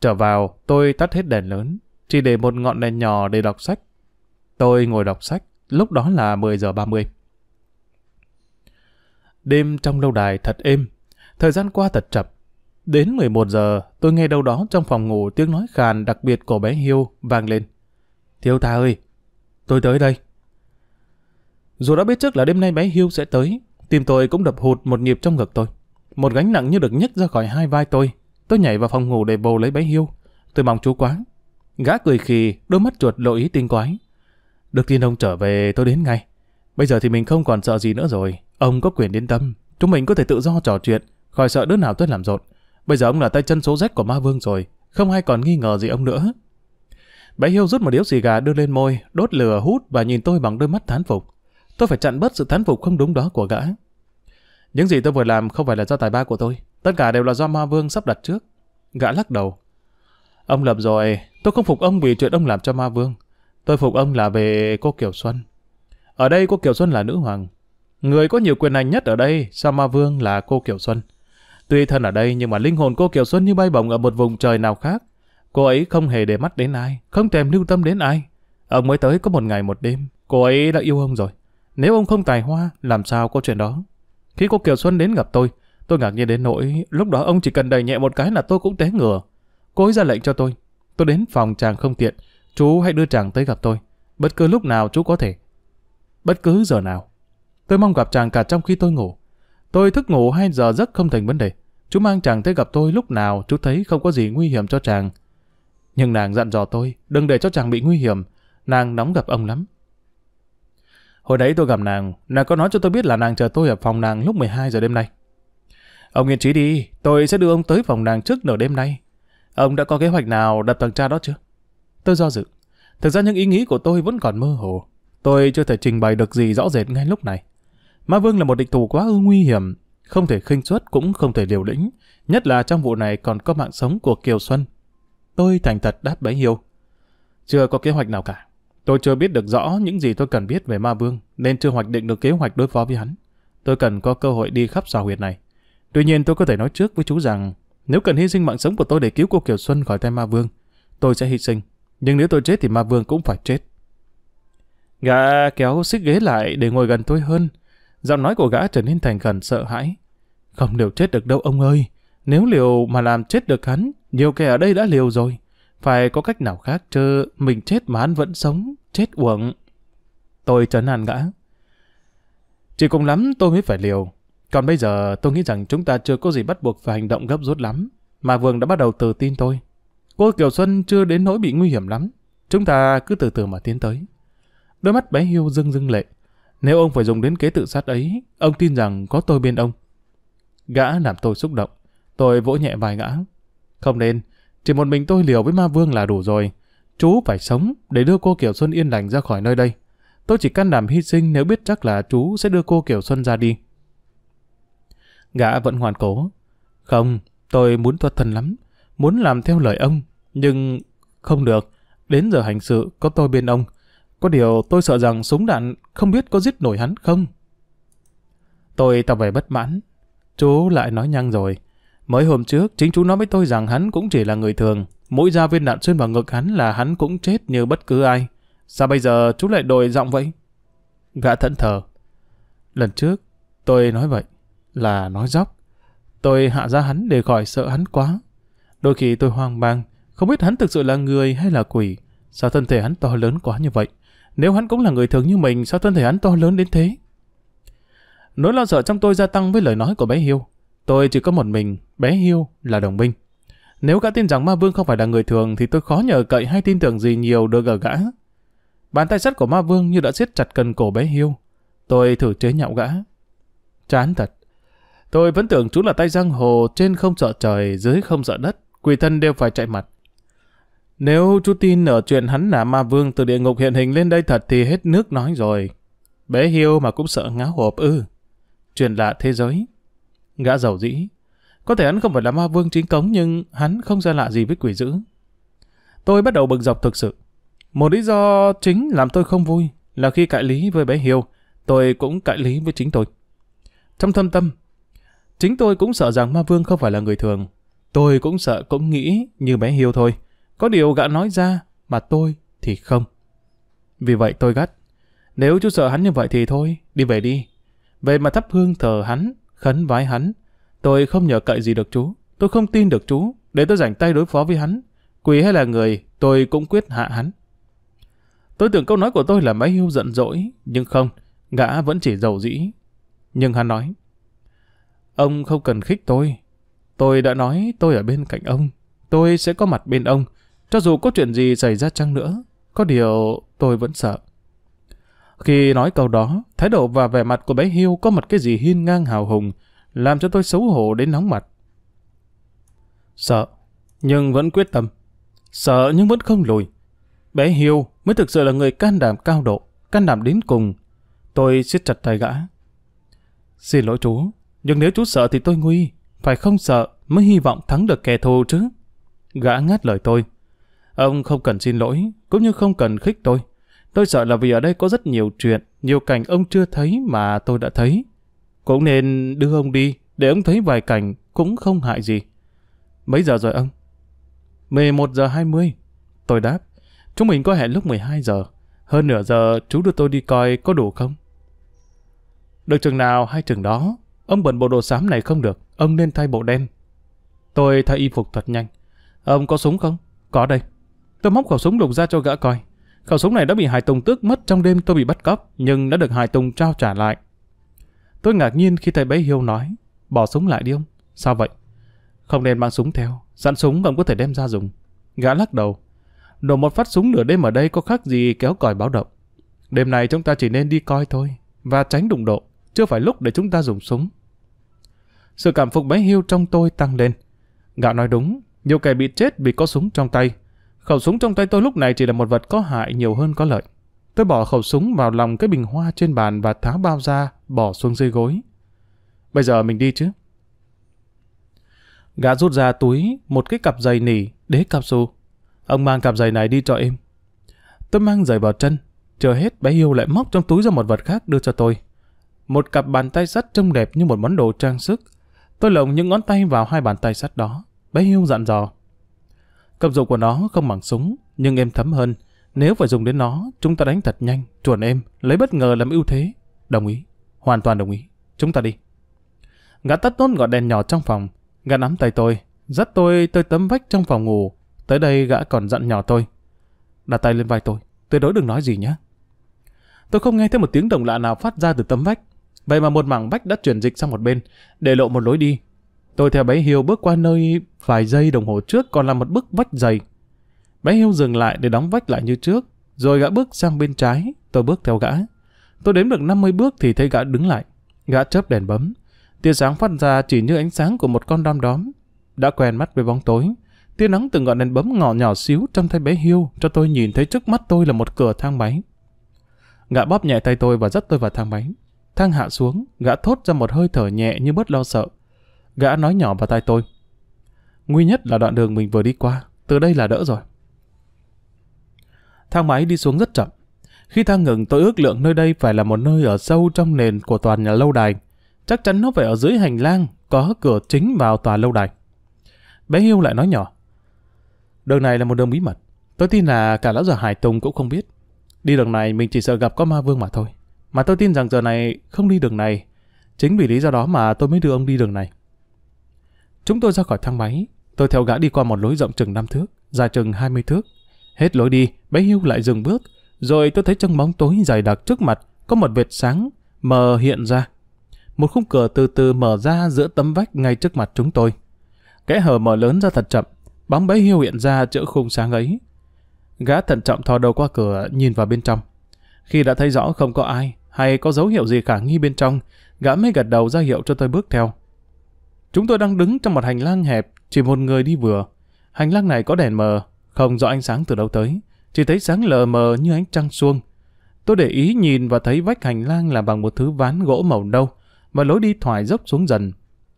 Trở vào, tôi tắt hết đèn lớn, chỉ để một ngọn đèn nhỏ để đọc sách. Tôi ngồi đọc sách, lúc đó là 10 giờ 30. Đêm trong lâu đài thật êm, thời gian qua thật chậm. Đến 11 giờ, tôi nghe đâu đó trong phòng ngủ tiếng nói khàn đặc biệt của bé Hiêu vang lên. Thiếu ta ơi, tôi tới đây. Dù đã biết trước là đêm nay bé Hiêu sẽ tới, tim tôi cũng đập hụt một nhịp trong ngực tôi. Một gánh nặng như được nhấc ra khỏi hai vai tôi. Tôi nhảy vào phòng ngủ để bầu lấy bé hiu Tôi mong chú quá. Gã cười khì, đôi mắt chuột lộ ý tinh quái. Được tin ông trở về tôi đến ngay. Bây giờ thì mình không còn sợ gì nữa rồi. Ông có quyền yên tâm. Chúng mình có thể tự do trò chuyện, khỏi sợ đứa nào tôi làm rộn. Bây giờ ông là tay chân số rách của ma vương rồi. Không ai còn nghi ngờ gì ông nữa. Bé Hiêu rút một điếu xì gà đưa lên môi, đốt lửa hút và nhìn tôi bằng đôi mắt thán phục. Tôi phải chặn bớt sự thán phục không đúng đó của gã. Những gì tôi vừa làm không phải là do tài ba của tôi. Tất cả đều là do ma vương sắp đặt trước. Gã lắc đầu. Ông lập rồi, tôi không phục ông vì chuyện ông làm cho ma vương. Tôi phục ông là về cô Kiều Xuân. Ở đây cô Kiều Xuân là nữ hoàng. Người có nhiều quyền hành nhất ở đây, sao ma vương là cô Kiều Xuân. Tuy thân ở đây nhưng mà linh hồn cô Kiều Xuân như bay bổng ở một vùng trời nào khác. Cô ấy không hề để mắt đến ai, không thèm lưu tâm đến ai. Ông mới tới có một ngày một đêm, cô ấy đã yêu ông rồi. Nếu ông không tài hoa, làm sao có chuyện đó? Khi cô Kiều Xuân đến gặp tôi, tôi ngạc nhiên đến nỗi lúc đó ông chỉ cần đẩy nhẹ một cái là tôi cũng té ngửa. Cô ấy ra lệnh cho tôi. Tôi đến phòng chàng không tiện, chú hãy đưa chàng tới gặp tôi. Bất cứ lúc nào chú có thể. Bất cứ giờ nào. Tôi mong gặp chàng cả trong khi tôi ngủ. Tôi thức ngủ 2 giờ giấc không thành vấn đề. Chú mang chàng tới gặp tôi lúc nào chú thấy không có gì nguy hiểm cho chàng. Nhưng nàng dặn dò tôi, đừng để cho chàng bị nguy hiểm. Nàng nóng gặp ông lắm. Hồi đấy tôi gặp nàng, nàng có nói cho tôi biết là nàng chờ tôi ở phòng nàng lúc 12 giờ đêm nay. Ông yên trí đi, tôi sẽ đưa ông tới phòng nàng trước nửa đêm nay. Ông đã có kế hoạch nào đặt tầng cha đó chưa? Tôi do dự. Thực ra những ý nghĩ của tôi vẫn còn mơ hồ. Tôi chưa thể trình bày được gì rõ rệt ngay lúc này. Ma Vương là một địch thủ quá ư nguy hiểm, không thể khinh suất cũng không thể liều lĩnh, nhất là trong vụ này còn có mạng sống của Kiều Xuân. Tôi thành thật đáp bấy hiếu. Chưa có kế hoạch nào cả. Tôi chưa biết được rõ những gì tôi cần biết về Ma Vương, nên chưa hoạch định được kế hoạch đối phó với hắn. Tôi cần có cơ hội đi khắp xào huyệt này. Tuy nhiên tôi có thể nói trước với chú rằng, nếu cần hy sinh mạng sống của tôi để cứu cô Kiều Xuân khỏi tay Ma Vương, tôi sẽ hy sinh. Nhưng nếu tôi chết thì Ma Vương cũng phải chết. Gã kéo xích ghế lại để ngồi gần tôi hơn. Giọng nói của gã trở nên thành khẩn sợ hãi. Không liều chết được đâu ông ơi. Nếu liều mà làm chết được hắn, nhiều kẻ ở đây đã liều rồi. Phải có cách nào khác chứ mình chết mà hắn vẫn sống, chết uổng. Tôi trấn an gã. Chỉ cùng lắm tôi mới phải liều. Còn bây giờ tôi nghĩ rằng chúng ta chưa có gì bắt buộc phải hành động gấp rút lắm. Mà Vương đã bắt đầu tự tin tôi. Cô Kiều Xuân chưa đến nỗi bị nguy hiểm lắm. Chúng ta cứ từ từ mà tiến tới. Đôi mắt bé Hiêu rưng rưng lệ. Nếu ông phải dùng đến kế tự sát ấy, ông tin rằng có tôi bên ông. Gã làm tôi xúc động. Tôi vỗ nhẹ vài gã. Không nên, chỉ một mình tôi liều với ma vương là đủ rồi. Chú phải sống để đưa cô Kiều Xuân yên lành ra khỏi nơi đây. Tôi chỉ can đảm hy sinh nếu biết chắc là chú sẽ đưa cô Kiều Xuân ra đi. Gã vẫn hoàn cố. Không, tôi muốn thuật thần lắm. Muốn làm theo lời ông. Nhưng không được. Đến giờ hành sự có tôi bên ông. Có điều tôi sợ rằng súng đạn không biết có giết nổi hắn không. Tôi tỏ vẻ bất mãn. Chú lại nói nhăng rồi. Mới hôm trước, chính chú nói với tôi rằng hắn cũng chỉ là người thường. Mũi ra viên đạn xuyên vào ngực hắn là hắn cũng chết như bất cứ ai. Sao bây giờ chú lại đổi giọng vậy? Gã thẫn thờ. Lần trước, tôi nói vậy là nói dóc. Tôi hạ ra hắn để khỏi sợ hắn quá. Đôi khi tôi hoang mang, không biết hắn thực sự là người hay là quỷ. Sao thân thể hắn to lớn quá như vậy? Nếu hắn cũng là người thường như mình, sao thân thể hắn to lớn đến thế? Nỗi lo sợ trong tôi gia tăng với lời nói của bé Hiêu. Tôi chỉ có một mình, bé Hiêu là đồng minh. Nếu gã tin rằng ma vương không phải là người thường thì tôi khó nhờ cậy hay tin tưởng gì nhiều được ở gã. Bàn tay sắt của ma vương như đã siết chặt cần cổ bé Hiêu. Tôi thử chế nhạo gã. Chán thật. Tôi vẫn tưởng chú là tay giang hồ trên không sợ trời, dưới không sợ đất. Quỷ thân đều phải chạy mặt. Nếu chú tin ở chuyện hắn là ma vương từ địa ngục hiện hình lên đây thật thì hết nước nói rồi. Bé Hiêu mà cũng sợ ngáo hộp ư. Chuyện lạ thế giới. Gã giàu dĩ. Có thể hắn không phải là ma vương chính cống nhưng hắn không ra lạ gì với quỷ dữ. Tôi bắt đầu bực dọc thực sự. Một lý do chính làm tôi không vui là khi cãi lý với bé Hiêu, tôi cũng cãi lý với chính tôi. Trong thâm tâm, chính tôi cũng sợ rằng ma vương không phải là người thường. Tôi cũng sợ cũng nghĩ như bé Hiêu thôi. Có điều gã nói ra, mà tôi thì không. Vì vậy tôi gắt. Nếu chú sợ hắn như vậy thì thôi, đi về đi. Về mà thắp hương thờ hắn, khấn vái hắn. Tôi không nhờ cậy gì được chú. Tôi không tin được chú, để tôi rảnh tay đối phó với hắn. Quỷ hay là người, tôi cũng quyết hạ hắn. Tôi tưởng câu nói của tôi là máy hưu giận dỗi, nhưng không, gã vẫn chỉ giàu dĩ. Nhưng hắn nói, ông không cần khích tôi. Tôi đã nói tôi ở bên cạnh ông. Tôi sẽ có mặt bên ông. Cho dù có chuyện gì xảy ra chăng nữa, có điều tôi vẫn sợ. Khi nói câu đó, thái độ và vẻ mặt của bé Hiêu có một cái gì hiên ngang hào hùng, làm cho tôi xấu hổ đến nóng mặt. Sợ, nhưng vẫn quyết tâm. Sợ nhưng vẫn không lùi. Bé Hiêu mới thực sự là người can đảm cao độ, can đảm đến cùng. Tôi siết chặt tay gã. Xin lỗi chú, nhưng nếu chú sợ thì tôi nguy. Phải không sợ mới hy vọng thắng được kẻ thù chứ. Gã ngắt lời tôi. Ông không cần xin lỗi, cũng như không cần khích tôi. Tôi sợ là vì ở đây có rất nhiều chuyện, nhiều cảnh ông chưa thấy mà tôi đã thấy. Cũng nên đưa ông đi, để ông thấy vài cảnh cũng không hại gì. Mấy giờ rồi ông? 11 giờ 20. Tôi đáp, chúng mình có hẹn lúc 12 giờ. Hơn nửa giờ chú đưa tôi đi coi có đủ không? Được chừng nào hay chừng đó, ông bận bộ đồ xám này không được, ông nên thay bộ đen. Tôi thay y phục thật nhanh. Ông có súng không? Có đây. Tôi móc khẩu súng lục ra cho gã coi. Khẩu súng này đã bị Hải Tùng tước mất trong đêm tôi bị bắt cóc, nhưng đã được Hải Tùng trao trả lại. Tôi ngạc nhiên khi thấy bé Hiếu nói, bỏ súng lại đi ông. Sao vậy? Không nên mang súng theo, sẵn súng vẫn có thể đem ra dùng. Gã lắc đầu. Nổ một phát súng nửa đêm ở đây có khác gì kéo còi báo động. Đêm này chúng ta chỉ nên đi coi thôi, và tránh đụng độ, chưa phải lúc để chúng ta dùng súng. Sự cảm phục bé Hiêu trong tôi tăng lên. Gã nói đúng, nhiều kẻ bị chết vì có súng trong tay. Khẩu súng trong tay tôi lúc này chỉ là một vật có hại nhiều hơn có lợi. Tôi bỏ khẩu súng vào lòng cái bình hoa trên bàn và tháo bao ra, bỏ xuống dưới gối. Bây giờ mình đi chứ? Gã rút ra túi một cái cặp giày nỉ, đế cặp su. Ông mang cặp giày này đi cho em. Tôi mang giày vào chân. Chờ hết bé yêu lại móc trong túi ra một vật khác đưa cho tôi. Một cặp bàn tay sắt trông đẹp như một món đồ trang sức. Tôi lồng những ngón tay vào hai bàn tay sắt đó. Bé yêu dặn dò. Cầm dụng của nó không bằng súng, nhưng em thấm hơn. Nếu phải dùng đến nó, chúng ta đánh thật nhanh, chuẩn em, lấy bất ngờ làm ưu thế. Đồng ý, hoàn toàn đồng ý. Chúng ta đi. Gã tắt tốt ngọn đèn nhỏ trong phòng. Gã nắm tay tôi, dắt tôi tới tấm vách trong phòng ngủ. Tới đây gã còn dặn nhỏ tôi. Đặt tay lên vai tôi, tuyệt đối đừng nói gì nhé. Tôi không nghe thấy một tiếng động lạ nào phát ra từ tấm vách. Vậy mà một mảng vách đã chuyển dịch sang một bên, để lộ một lối đi. Tôi theo bấy hiêu bước qua nơi vài giây đồng hồ trước còn là một bức vách dày. Bé Hiếu dừng lại để đóng vách lại như trước, rồi gã bước sang bên trái, tôi bước theo gã. Tôi đếm được 50 bước thì thấy gã đứng lại. Gã chớp đèn bấm. Tia sáng phát ra chỉ như ánh sáng của một con đom đóm. Đã quen mắt với bóng tối. Tia nắng từng ngọn đèn bấm ngỏ nhỏ xíu trong tay bé Hiêu cho tôi nhìn thấy trước mắt tôi là một cửa thang máy. Gã bóp nhẹ tay tôi và dắt tôi vào thang máy. Thang hạ xuống, gã thốt ra một hơi thở nhẹ như bớt lo sợ. Gã nói nhỏ vào tai tôi. Nguy nhất là đoạn đường mình vừa đi qua, từ đây là đỡ rồi. Thang máy đi xuống rất chậm. Khi thang ngừng tôi ước lượng nơi đây phải là một nơi ở sâu trong nền của tòa nhà lâu đài. Chắc chắn nó phải ở dưới hành lang, có cửa chính vào tòa lâu đài. Bé Hiêu lại nói nhỏ. Đường này là một đường bí mật. Tôi tin là cả lão già Hải Tùng cũng không biết. Đi đường này mình chỉ sợ gặp có ma vương mà thôi. Mà tôi tin rằng giờ này không đi đường này. Chính vì lý do đó mà tôi mới đưa ông đi đường này. Chúng tôi ra khỏi thang máy. Tôi theo gã đi qua một lối rộng chừng 5 thước, dài chừng 20 thước. Hết lối đi, bé hưu lại dừng bước. Rồi tôi thấy trong bóng tối dày đặc trước mặt có một vệt sáng mờ hiện ra. Một khung cửa từ từ mở ra giữa tấm vách ngay trước mặt chúng tôi. Kẽ hở mở lớn ra thật chậm, bóng bé hưu hiện ra giữa khung sáng ấy. Gã thận trọng thò đầu qua cửa nhìn vào bên trong. Khi đã thấy rõ không có ai hay có dấu hiệu gì khả nghi bên trong, gã mới gật đầu ra hiệu cho tôi bước theo. Chúng tôi đang đứng trong một hành lang hẹp, chỉ một người đi vừa. Hành lang này có đèn mờ, không rõ ánh sáng từ đâu tới, chỉ thấy sáng lờ mờ như ánh trăng xuông. Tôi để ý nhìn và thấy vách hành lang là bằng một thứ ván gỗ màu nâu, và lối đi thoải dốc xuống dần.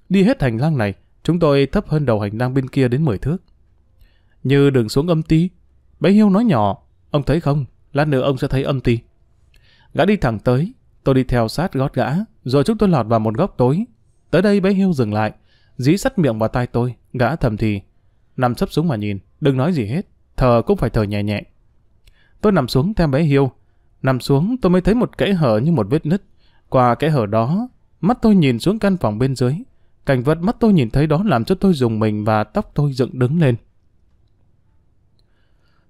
Đi hết hành lang này, chúng tôi thấp hơn đầu hành lang bên kia đến 10 thước. Như đường xuống âm ti, bé Hiêu nói nhỏ, ông thấy không, lát nữa ông sẽ thấy âm ti. Gã đi thẳng tới, tôi đi theo sát gót gã, rồi chúng tôi lọt vào một góc tối. Tới đây bé Hiêu dừng lại, dí sắt miệng vào tai tôi, gã thầm thì. Nằm sấp xuống mà nhìn, đừng nói gì hết, thở cũng phải thở nhẹ nhẹ. Tôi nằm xuống theo bé Hiêu. Nằm xuống tôi mới thấy một kẽ hở như một vết nứt. Qua kẽ hở đó, mắt tôi nhìn xuống căn phòng bên dưới. Cảnh vật mắt tôi nhìn thấy đó làm cho tôi dùng mình và tóc tôi dựng đứng lên.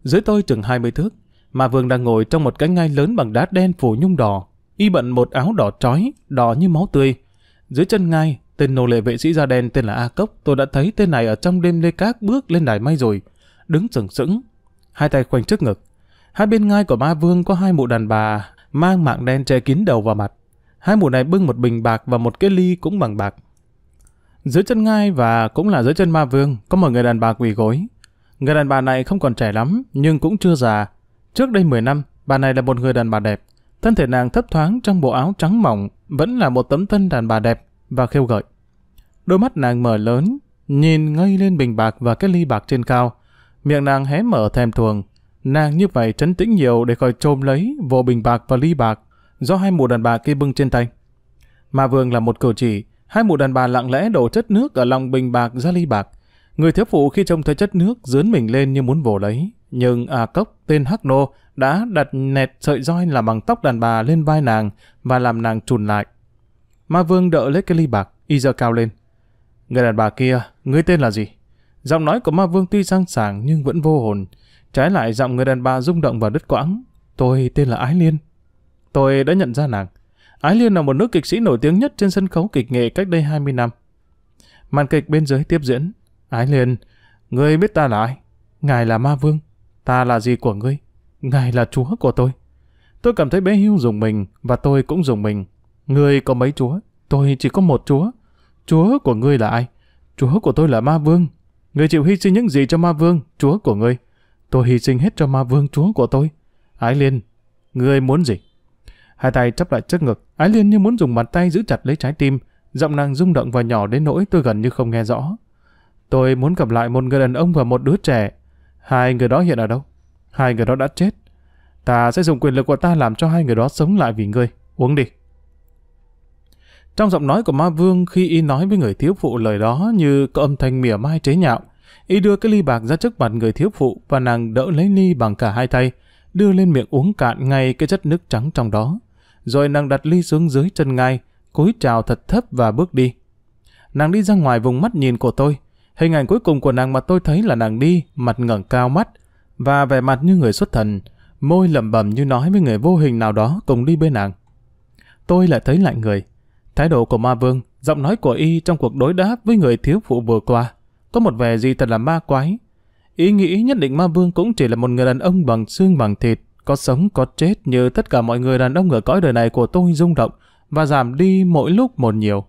Dưới tôi chừng 20 thước, mà Vương đang ngồi trong một cái ngai lớn bằng đá đen phủ nhung đỏ, y bận một áo đỏ trói, đỏ như máu tươi. Dưới chân ngai, tên nô lệ vệ sĩ da đen tên là A Cốc, tôi đã thấy tên này ở trong đêm lê cát bước lên đài may rồi, đứng sừng sững, hai tay khoanh trước ngực. Hai bên ngai của ma vương có hai mụ đàn bà mang mạng đen che kín đầu và mặt. Hai mụ này bưng một bình bạc và một cái ly cũng bằng bạc. Dưới chân ngai và cũng là dưới chân ma vương có một người đàn bà quỳ gối. Người đàn bà này không còn trẻ lắm nhưng cũng chưa già. Trước đây 10 năm, bà này là một người đàn bà đẹp. Thân thể nàng thấp thoáng trong bộ áo trắng mỏng, vẫn là một tấm thân đàn bà đẹp và khêu gợi. Đôi mắt nàng mở lớn, nhìn ngay lên bình bạc và cái ly bạc trên cao. Miệng nàng hé mở thèm thuồng. Nàng như vậy trấn tĩnh nhiều để khỏi trôm lấy vô bình bạc và ly bạc do hai mụ đàn bà kia bưng trên tay. mà Vương là một cử chỉ, hai mụ đàn bà lặng lẽ đổ chất nước ở lòng bình bạc ra ly bạc. Người thiếu phụ khi trông thấy chất nước dướn mình lên như muốn vồ lấy. Nhưng A Cốc, tên Hắc Nô, đã đặt nẹt sợi roi làm bằng tóc đàn bà lên vai nàng và làm nàng trùn lại. Ma Vương đỡ lấy cái ly bạc, y giơ cao lên. Người đàn bà kia, ngươi tên là gì? Giọng nói của Ma Vương tuy sang sảng nhưng vẫn vô hồn. Trái lại giọng người đàn bà rung động và đứt quãng. Tôi tên là Ái Liên. Tôi đã nhận ra nàng. Ái Liên là một nữ kịch sĩ nổi tiếng nhất trên sân khấu kịch nghệ cách đây 20 năm. Màn kịch bên dưới tiếp diễn. Ái Liên, ngươi biết ta là ai? Ngài là Ma Vương. Ta là gì của ngươi? Ngài là chúa của tôi. Tôi cảm thấy bé hưu dùng mình và tôi cũng dùng mình. Ngươi có mấy chúa? Tôi chỉ có một chúa. Chúa của ngươi là ai? Chúa của tôi là Ma Vương. Ngươi chịu hy sinh những gì cho Ma Vương, chúa của ngươi? Tôi hy sinh hết cho Ma Vương, chúa của tôi. Ái Liên, ngươi muốn gì? Hai tay chắp lại trước ngực, Ái Liên như muốn dùng bàn tay giữ chặt lấy trái tim, giọng nàng rung động và nhỏ đến nỗi tôi gần như không nghe rõ. Tôi muốn gặp lại một người đàn ông và một đứa trẻ. Hai người đó hiện ở đâu? Hai người đó đã chết. Ta sẽ dùng quyền lực của ta làm cho hai người đó sống lại vì ngươi. Uống đi. Trong giọng nói của ma vương khi y nói với người thiếu phụ lời đó như có âm thanh mỉa mai chế nhạo. Y đưa cái ly bạc ra trước mặt người thiếu phụ và nàng đỡ lấy ly bằng cả hai tay, đưa lên miệng uống cạn ngay cái chất nước trắng trong đó. Rồi nàng đặt ly xuống dưới chân ngay, cúi chào thật thấp và bước đi. Nàng đi ra ngoài vùng mắt nhìn của tôi. Hình ảnh cuối cùng của nàng mà tôi thấy là nàng đi, mặt ngẩng cao mắt, và vẻ mặt như người xuất thần, môi lẩm bẩm như nói với người vô hình nào đó cùng đi bên nàng. Tôi lại thấy lạnh người. Thái độ của ma vương, giọng nói của y trong cuộc đối đáp với người thiếu phụ vừa qua, có một vẻ gì thật là ma quái. Ý nghĩ nhất định ma vương cũng chỉ là một người đàn ông bằng xương bằng thịt, có sống có chết như tất cả mọi người đàn ông ở cõi đời này của tôi rung động và giảm đi mỗi lúc một nhiều.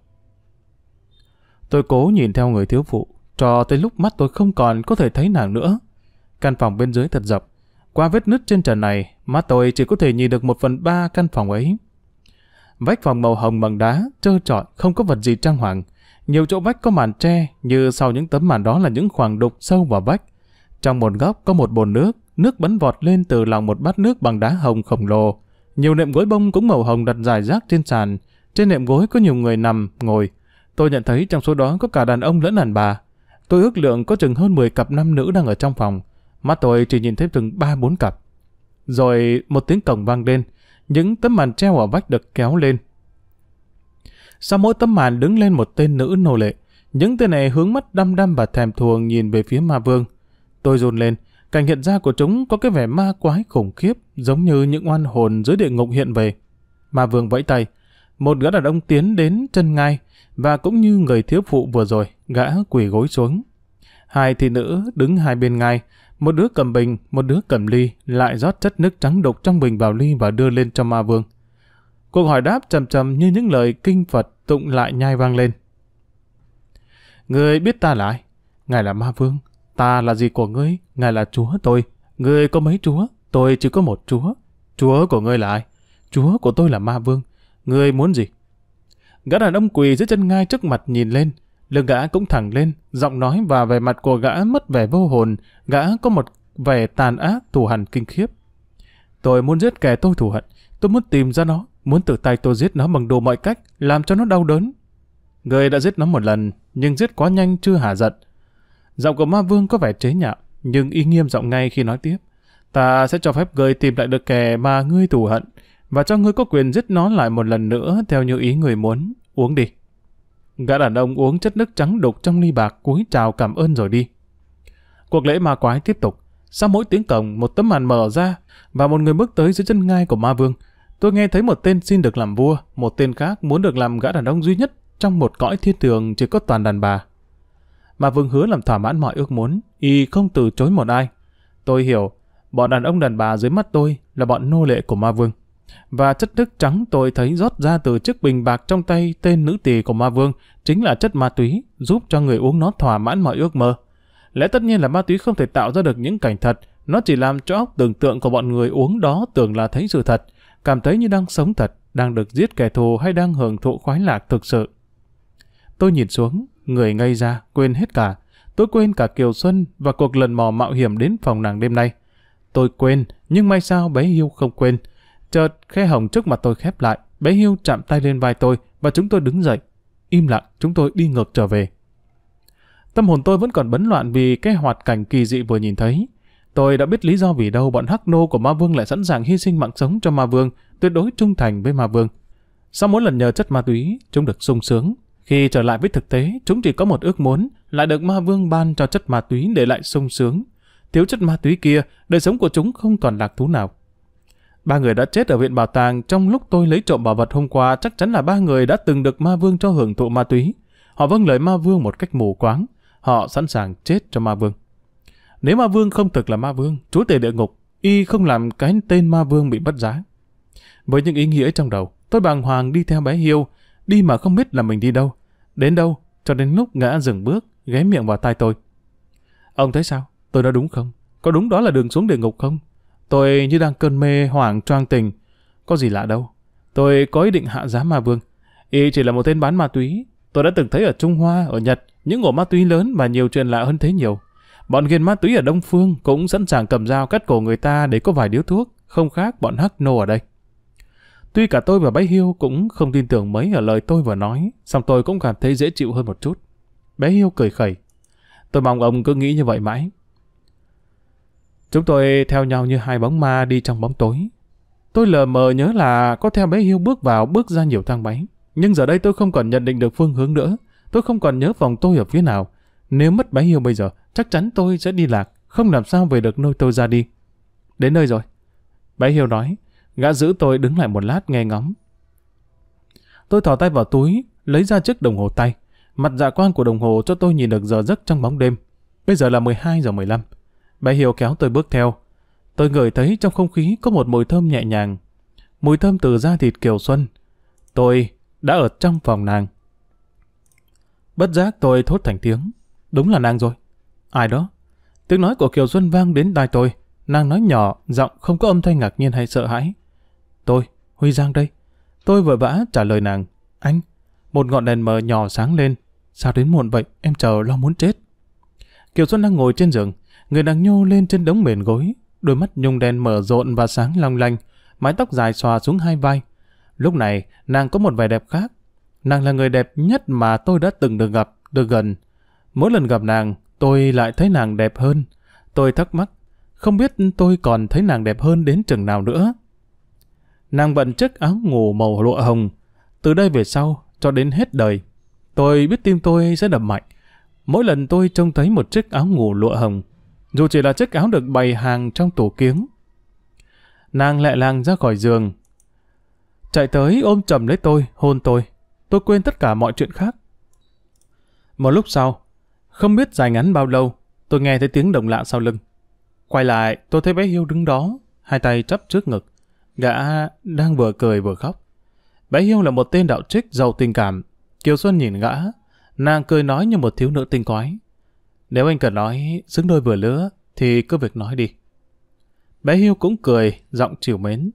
Tôi cố nhìn theo người thiếu phụ, cho tới lúc mắt tôi không còn có thể thấy nàng nữa. Căn phòng bên dưới thật rộng. Qua vết nứt trên trần này, mắt tôi chỉ có thể nhìn được một phần ba căn phòng ấy. Vách phòng màu hồng bằng đá, trơ trọi, không có vật gì trang hoàng. Nhiều chỗ vách có màn tre, như sau những tấm màn đó là những khoảng đục sâu vào vách. Trong một góc có một bồn nước, nước bắn vọt lên từ lòng một bát nước bằng đá hồng khổng lồ. Nhiều nệm gối bông cũng màu hồng đặt dài rác trên sàn. Trên nệm gối có nhiều người nằm, ngồi. Tôi nhận thấy trong số đó có cả đàn ông lẫn đàn bà. Tôi ước lượng có chừng hơn 10 cặp nam nữ đang ở trong phòng. Mắt tôi chỉ nhìn thấy từng ba bốn cặp. Rồi một tiếng cổng vang lên, những tấm màn treo ở vách được kéo lên. Sau mỗi tấm màn đứng lên một tên nữ nô lệ, những tên này hướng mắt đăm đăm và thèm thuồng nhìn về phía ma vương. Tôi run lên, cảnh hiện ra của chúng có cái vẻ ma quái khủng khiếp, giống như những oan hồn dưới địa ngục hiện về. Ma vương vẫy tay, một gã đàn ông tiến đến chân ngay, và cũng như người thiếu phụ vừa rồi, gã quỳ gối xuống. Hai thị nữ đứng hai bên ngay, một đứa cầm bình, một đứa cầm ly, lại rót chất nước trắng đục trong bình vào ly và đưa lên cho ma vương. Cuộc hỏi đáp trầm trầm như những lời kinh Phật tụng lại nhai vang lên. Người biết ta là ai? Ngài là ma vương. Ta là gì của ngươi? Ngài là chúa tôi. Ngươi có mấy chúa? Tôi chỉ có một chúa. Chúa của ngươi là ai? Chúa của tôi là ma vương. Ngươi muốn gì? Gã đàn ông quỳ dưới chân ngai trước mặt nhìn lên, Lưng gã cũng thẳng lên, giọng nói và vẻ mặt của gã mất vẻ vô hồn, gã có một vẻ tàn ác thù hằn kinh khiếp. Tôi muốn giết kẻ tôi thù hận, tôi muốn tìm ra nó, muốn tự tay tôi giết nó bằng đủ mọi cách, làm cho nó đau đớn. Người đã giết nó một lần, nhưng giết quá nhanh chưa hả giận. Giọng của ma vương có vẻ chế nhạo, nhưng y nghiêm giọng ngay khi nói tiếp. Ta sẽ cho phép người tìm lại được kẻ mà ngươi thù hận, và cho ngươi có quyền giết nó lại một lần nữa theo như ý người muốn. Uống đi. Gã đàn ông uống chất nước trắng đục trong ly bạc cúi chào cảm ơn rồi đi. Cuộc lễ ma quái tiếp tục. Sau mỗi tiếng cổng, một tấm màn mở ra và một người bước tới dưới chân ngai của ma vương. Tôi nghe thấy một tên xin được làm vua, một tên khác muốn được làm gã đàn ông duy nhất trong một cõi thiên đường chỉ có toàn đàn bà. Ma vương hứa làm thỏa mãn mọi ước muốn, y không từ chối một ai. Tôi hiểu, bọn đàn ông đàn bà dưới mắt tôi là bọn nô lệ của ma vương và chất nước trắng tôi thấy rót ra từ chiếc bình bạc trong tay tên nữ tỳ của ma vương chính là chất ma túy giúp cho người uống nó thỏa mãn mọi ước mơ. Lẽ tất nhiên là ma túy không thể tạo ra được những cảnh thật Nó chỉ làm cho óc tưởng tượng của bọn người uống đó tưởng là thấy sự thật, cảm thấy như đang sống thật, đang được giết kẻ thù hay đang hưởng thụ khoái lạc thực sự. Tôi nhìn xuống, người ngây ra, quên hết cả. Tôi quên cả Kiều Xuân và cuộc lần mò mạo hiểm đến phòng nàng đêm nay. Tôi quên, nhưng may sao bé Hiêu không quên. Chợt khe hồng trước mặt tôi khép lại, bé Hiêu chạm tay lên vai tôi và chúng tôi đứng dậy. Im lặng, chúng tôi đi ngược trở về. Tâm hồn tôi vẫn còn bấn loạn vì cái hoạt cảnh kỳ dị vừa nhìn thấy. Tôi đã biết lý do vì đâu bọn hắc nô của Ma Vương lại sẵn sàng hy sinh mạng sống cho Ma Vương, tuyệt đối trung thành với Ma Vương. Sau mỗi lần nhờ chất ma túy, chúng được sung sướng. Khi trở lại với thực tế, chúng chỉ có một ước muốn, lại được Ma Vương ban cho chất ma túy để lại sung sướng. Thiếu chất ma túy kia, đời sống của chúng không còn lạc thú nào. Ba người đã chết ở viện bảo tàng trong lúc tôi lấy trộm bảo vật hôm qua chắc chắn là ba người đã từng được ma vương cho hưởng thụ ma túy. Họ vâng lời ma vương một cách mù quáng. Họ sẵn sàng chết cho ma vương. Nếu ma vương không thực là ma vương, chúa tể địa ngục, y không làm cái tên ma vương bị bất giá. Với những ý nghĩa trong đầu, tôi bàng hoàng đi theo bé Hiêu, đi mà không biết là mình đi đâu, đến đâu, cho đến lúc ngã dừng bước, ghé miệng vào tai tôi. Ông thấy sao? Tôi nói đúng không? Có đúng đó là đường xuống địa ngục không? Tôi như đang cơn mê hoảng choang tình. Có gì lạ đâu. Tôi có ý định hạ giá ma vương. Y chỉ là một tên bán ma túy. Tôi đã từng thấy ở Trung Hoa, ở Nhật, những ổ ma túy lớn và nhiều chuyện lạ hơn thế nhiều. Bọn ghiền ma túy ở Đông Phương cũng sẵn sàng cầm dao cắt cổ người ta để có vài điếu thuốc, không khác bọn hắc nô ở đây. Tuy cả tôi và bé Hiêu cũng không tin tưởng mấy ở lời tôi vừa nói, song tôi cũng cảm thấy dễ chịu hơn một chút. Bé Hiêu cười khẩy. Tôi mong ông cứ nghĩ như vậy mãi. Chúng tôi theo nhau như hai bóng ma đi trong bóng tối. Tôi lờ mờ nhớ là có theo bé Hiêu bước vào bước ra nhiều thang máy. Nhưng giờ đây tôi không còn nhận định được phương hướng nữa. Tôi không còn nhớ vòng tôi ở phía nào. Nếu mất bé Hiêu bây giờ, chắc chắn tôi sẽ đi lạc, không làm sao về được nơi tôi ra đi. Đến nơi rồi. Bé Hiêu nói, gã giữ tôi đứng lại một lát nghe ngóng. Tôi thò tay vào túi, lấy ra chiếc đồng hồ tay. Mặt dạ quan của đồng hồ cho tôi nhìn được giờ giấc trong bóng đêm. Bây giờ là 12 giờ 15. Bé Hiếu kéo tôi bước theo. Tôi ngửi thấy trong không khí có một mùi thơm nhẹ nhàng. Mùi thơm từ da thịt Kiều Xuân. Tôi đã ở trong phòng nàng. Bất giác tôi thốt thành tiếng. Đúng là nàng rồi. Ai đó? Tiếng nói của Kiều Xuân vang đến tai tôi. Nàng nói nhỏ, giọng không có âm thanh ngạc nhiên hay sợ hãi. Tôi, Huy Giang đây. Tôi vội vã trả lời nàng. Anh, một ngọn đèn mờ nhỏ sáng lên. Sao đến muộn vậy? Em chờ lo muốn chết. Kiều Xuân đang ngồi trên giường. Người đang nhô lên trên đống mền gối, đôi mắt nhung đen mở rộn và sáng long lanh, mái tóc dài xòa xuống hai vai. Lúc này, nàng có một vẻ đẹp khác. Nàng là người đẹp nhất mà tôi đã từng được gặp, được gần. Mỗi lần gặp nàng, tôi lại thấy nàng đẹp hơn. Tôi thắc mắc, không biết tôi còn thấy nàng đẹp hơn đến chừng nào nữa. Nàng bận chiếc áo ngủ màu lụa hồng. Từ đây về sau, cho đến hết đời, tôi biết tim tôi sẽ đập mạnh. Mỗi lần tôi trông thấy một chiếc áo ngủ lụa hồng, dù chỉ là chiếc áo được bày hàng trong tủ kiếng. Nàng lẹ làng ra khỏi giường, chạy tới ôm chầm lấy tôi, hôn tôi. Tôi quên tất cả mọi chuyện khác. Một lúc sau, không biết dài ngắn bao lâu, tôi nghe thấy tiếng động lạ sau lưng. Quay lại, tôi thấy bé Hiếu đứng đó, hai tay chắp trước ngực. Gã đang vừa cười vừa khóc. Bé Hiếu là một tên đạo trích giàu tình cảm. Kiều Xuân nhìn gã, nàng cười nói như một thiếu nữ tinh quái. Nếu anh cần nói xứng đôi vừa lứa, thì cứ việc nói đi. Bé Hiêu cũng cười, giọng chiều mến.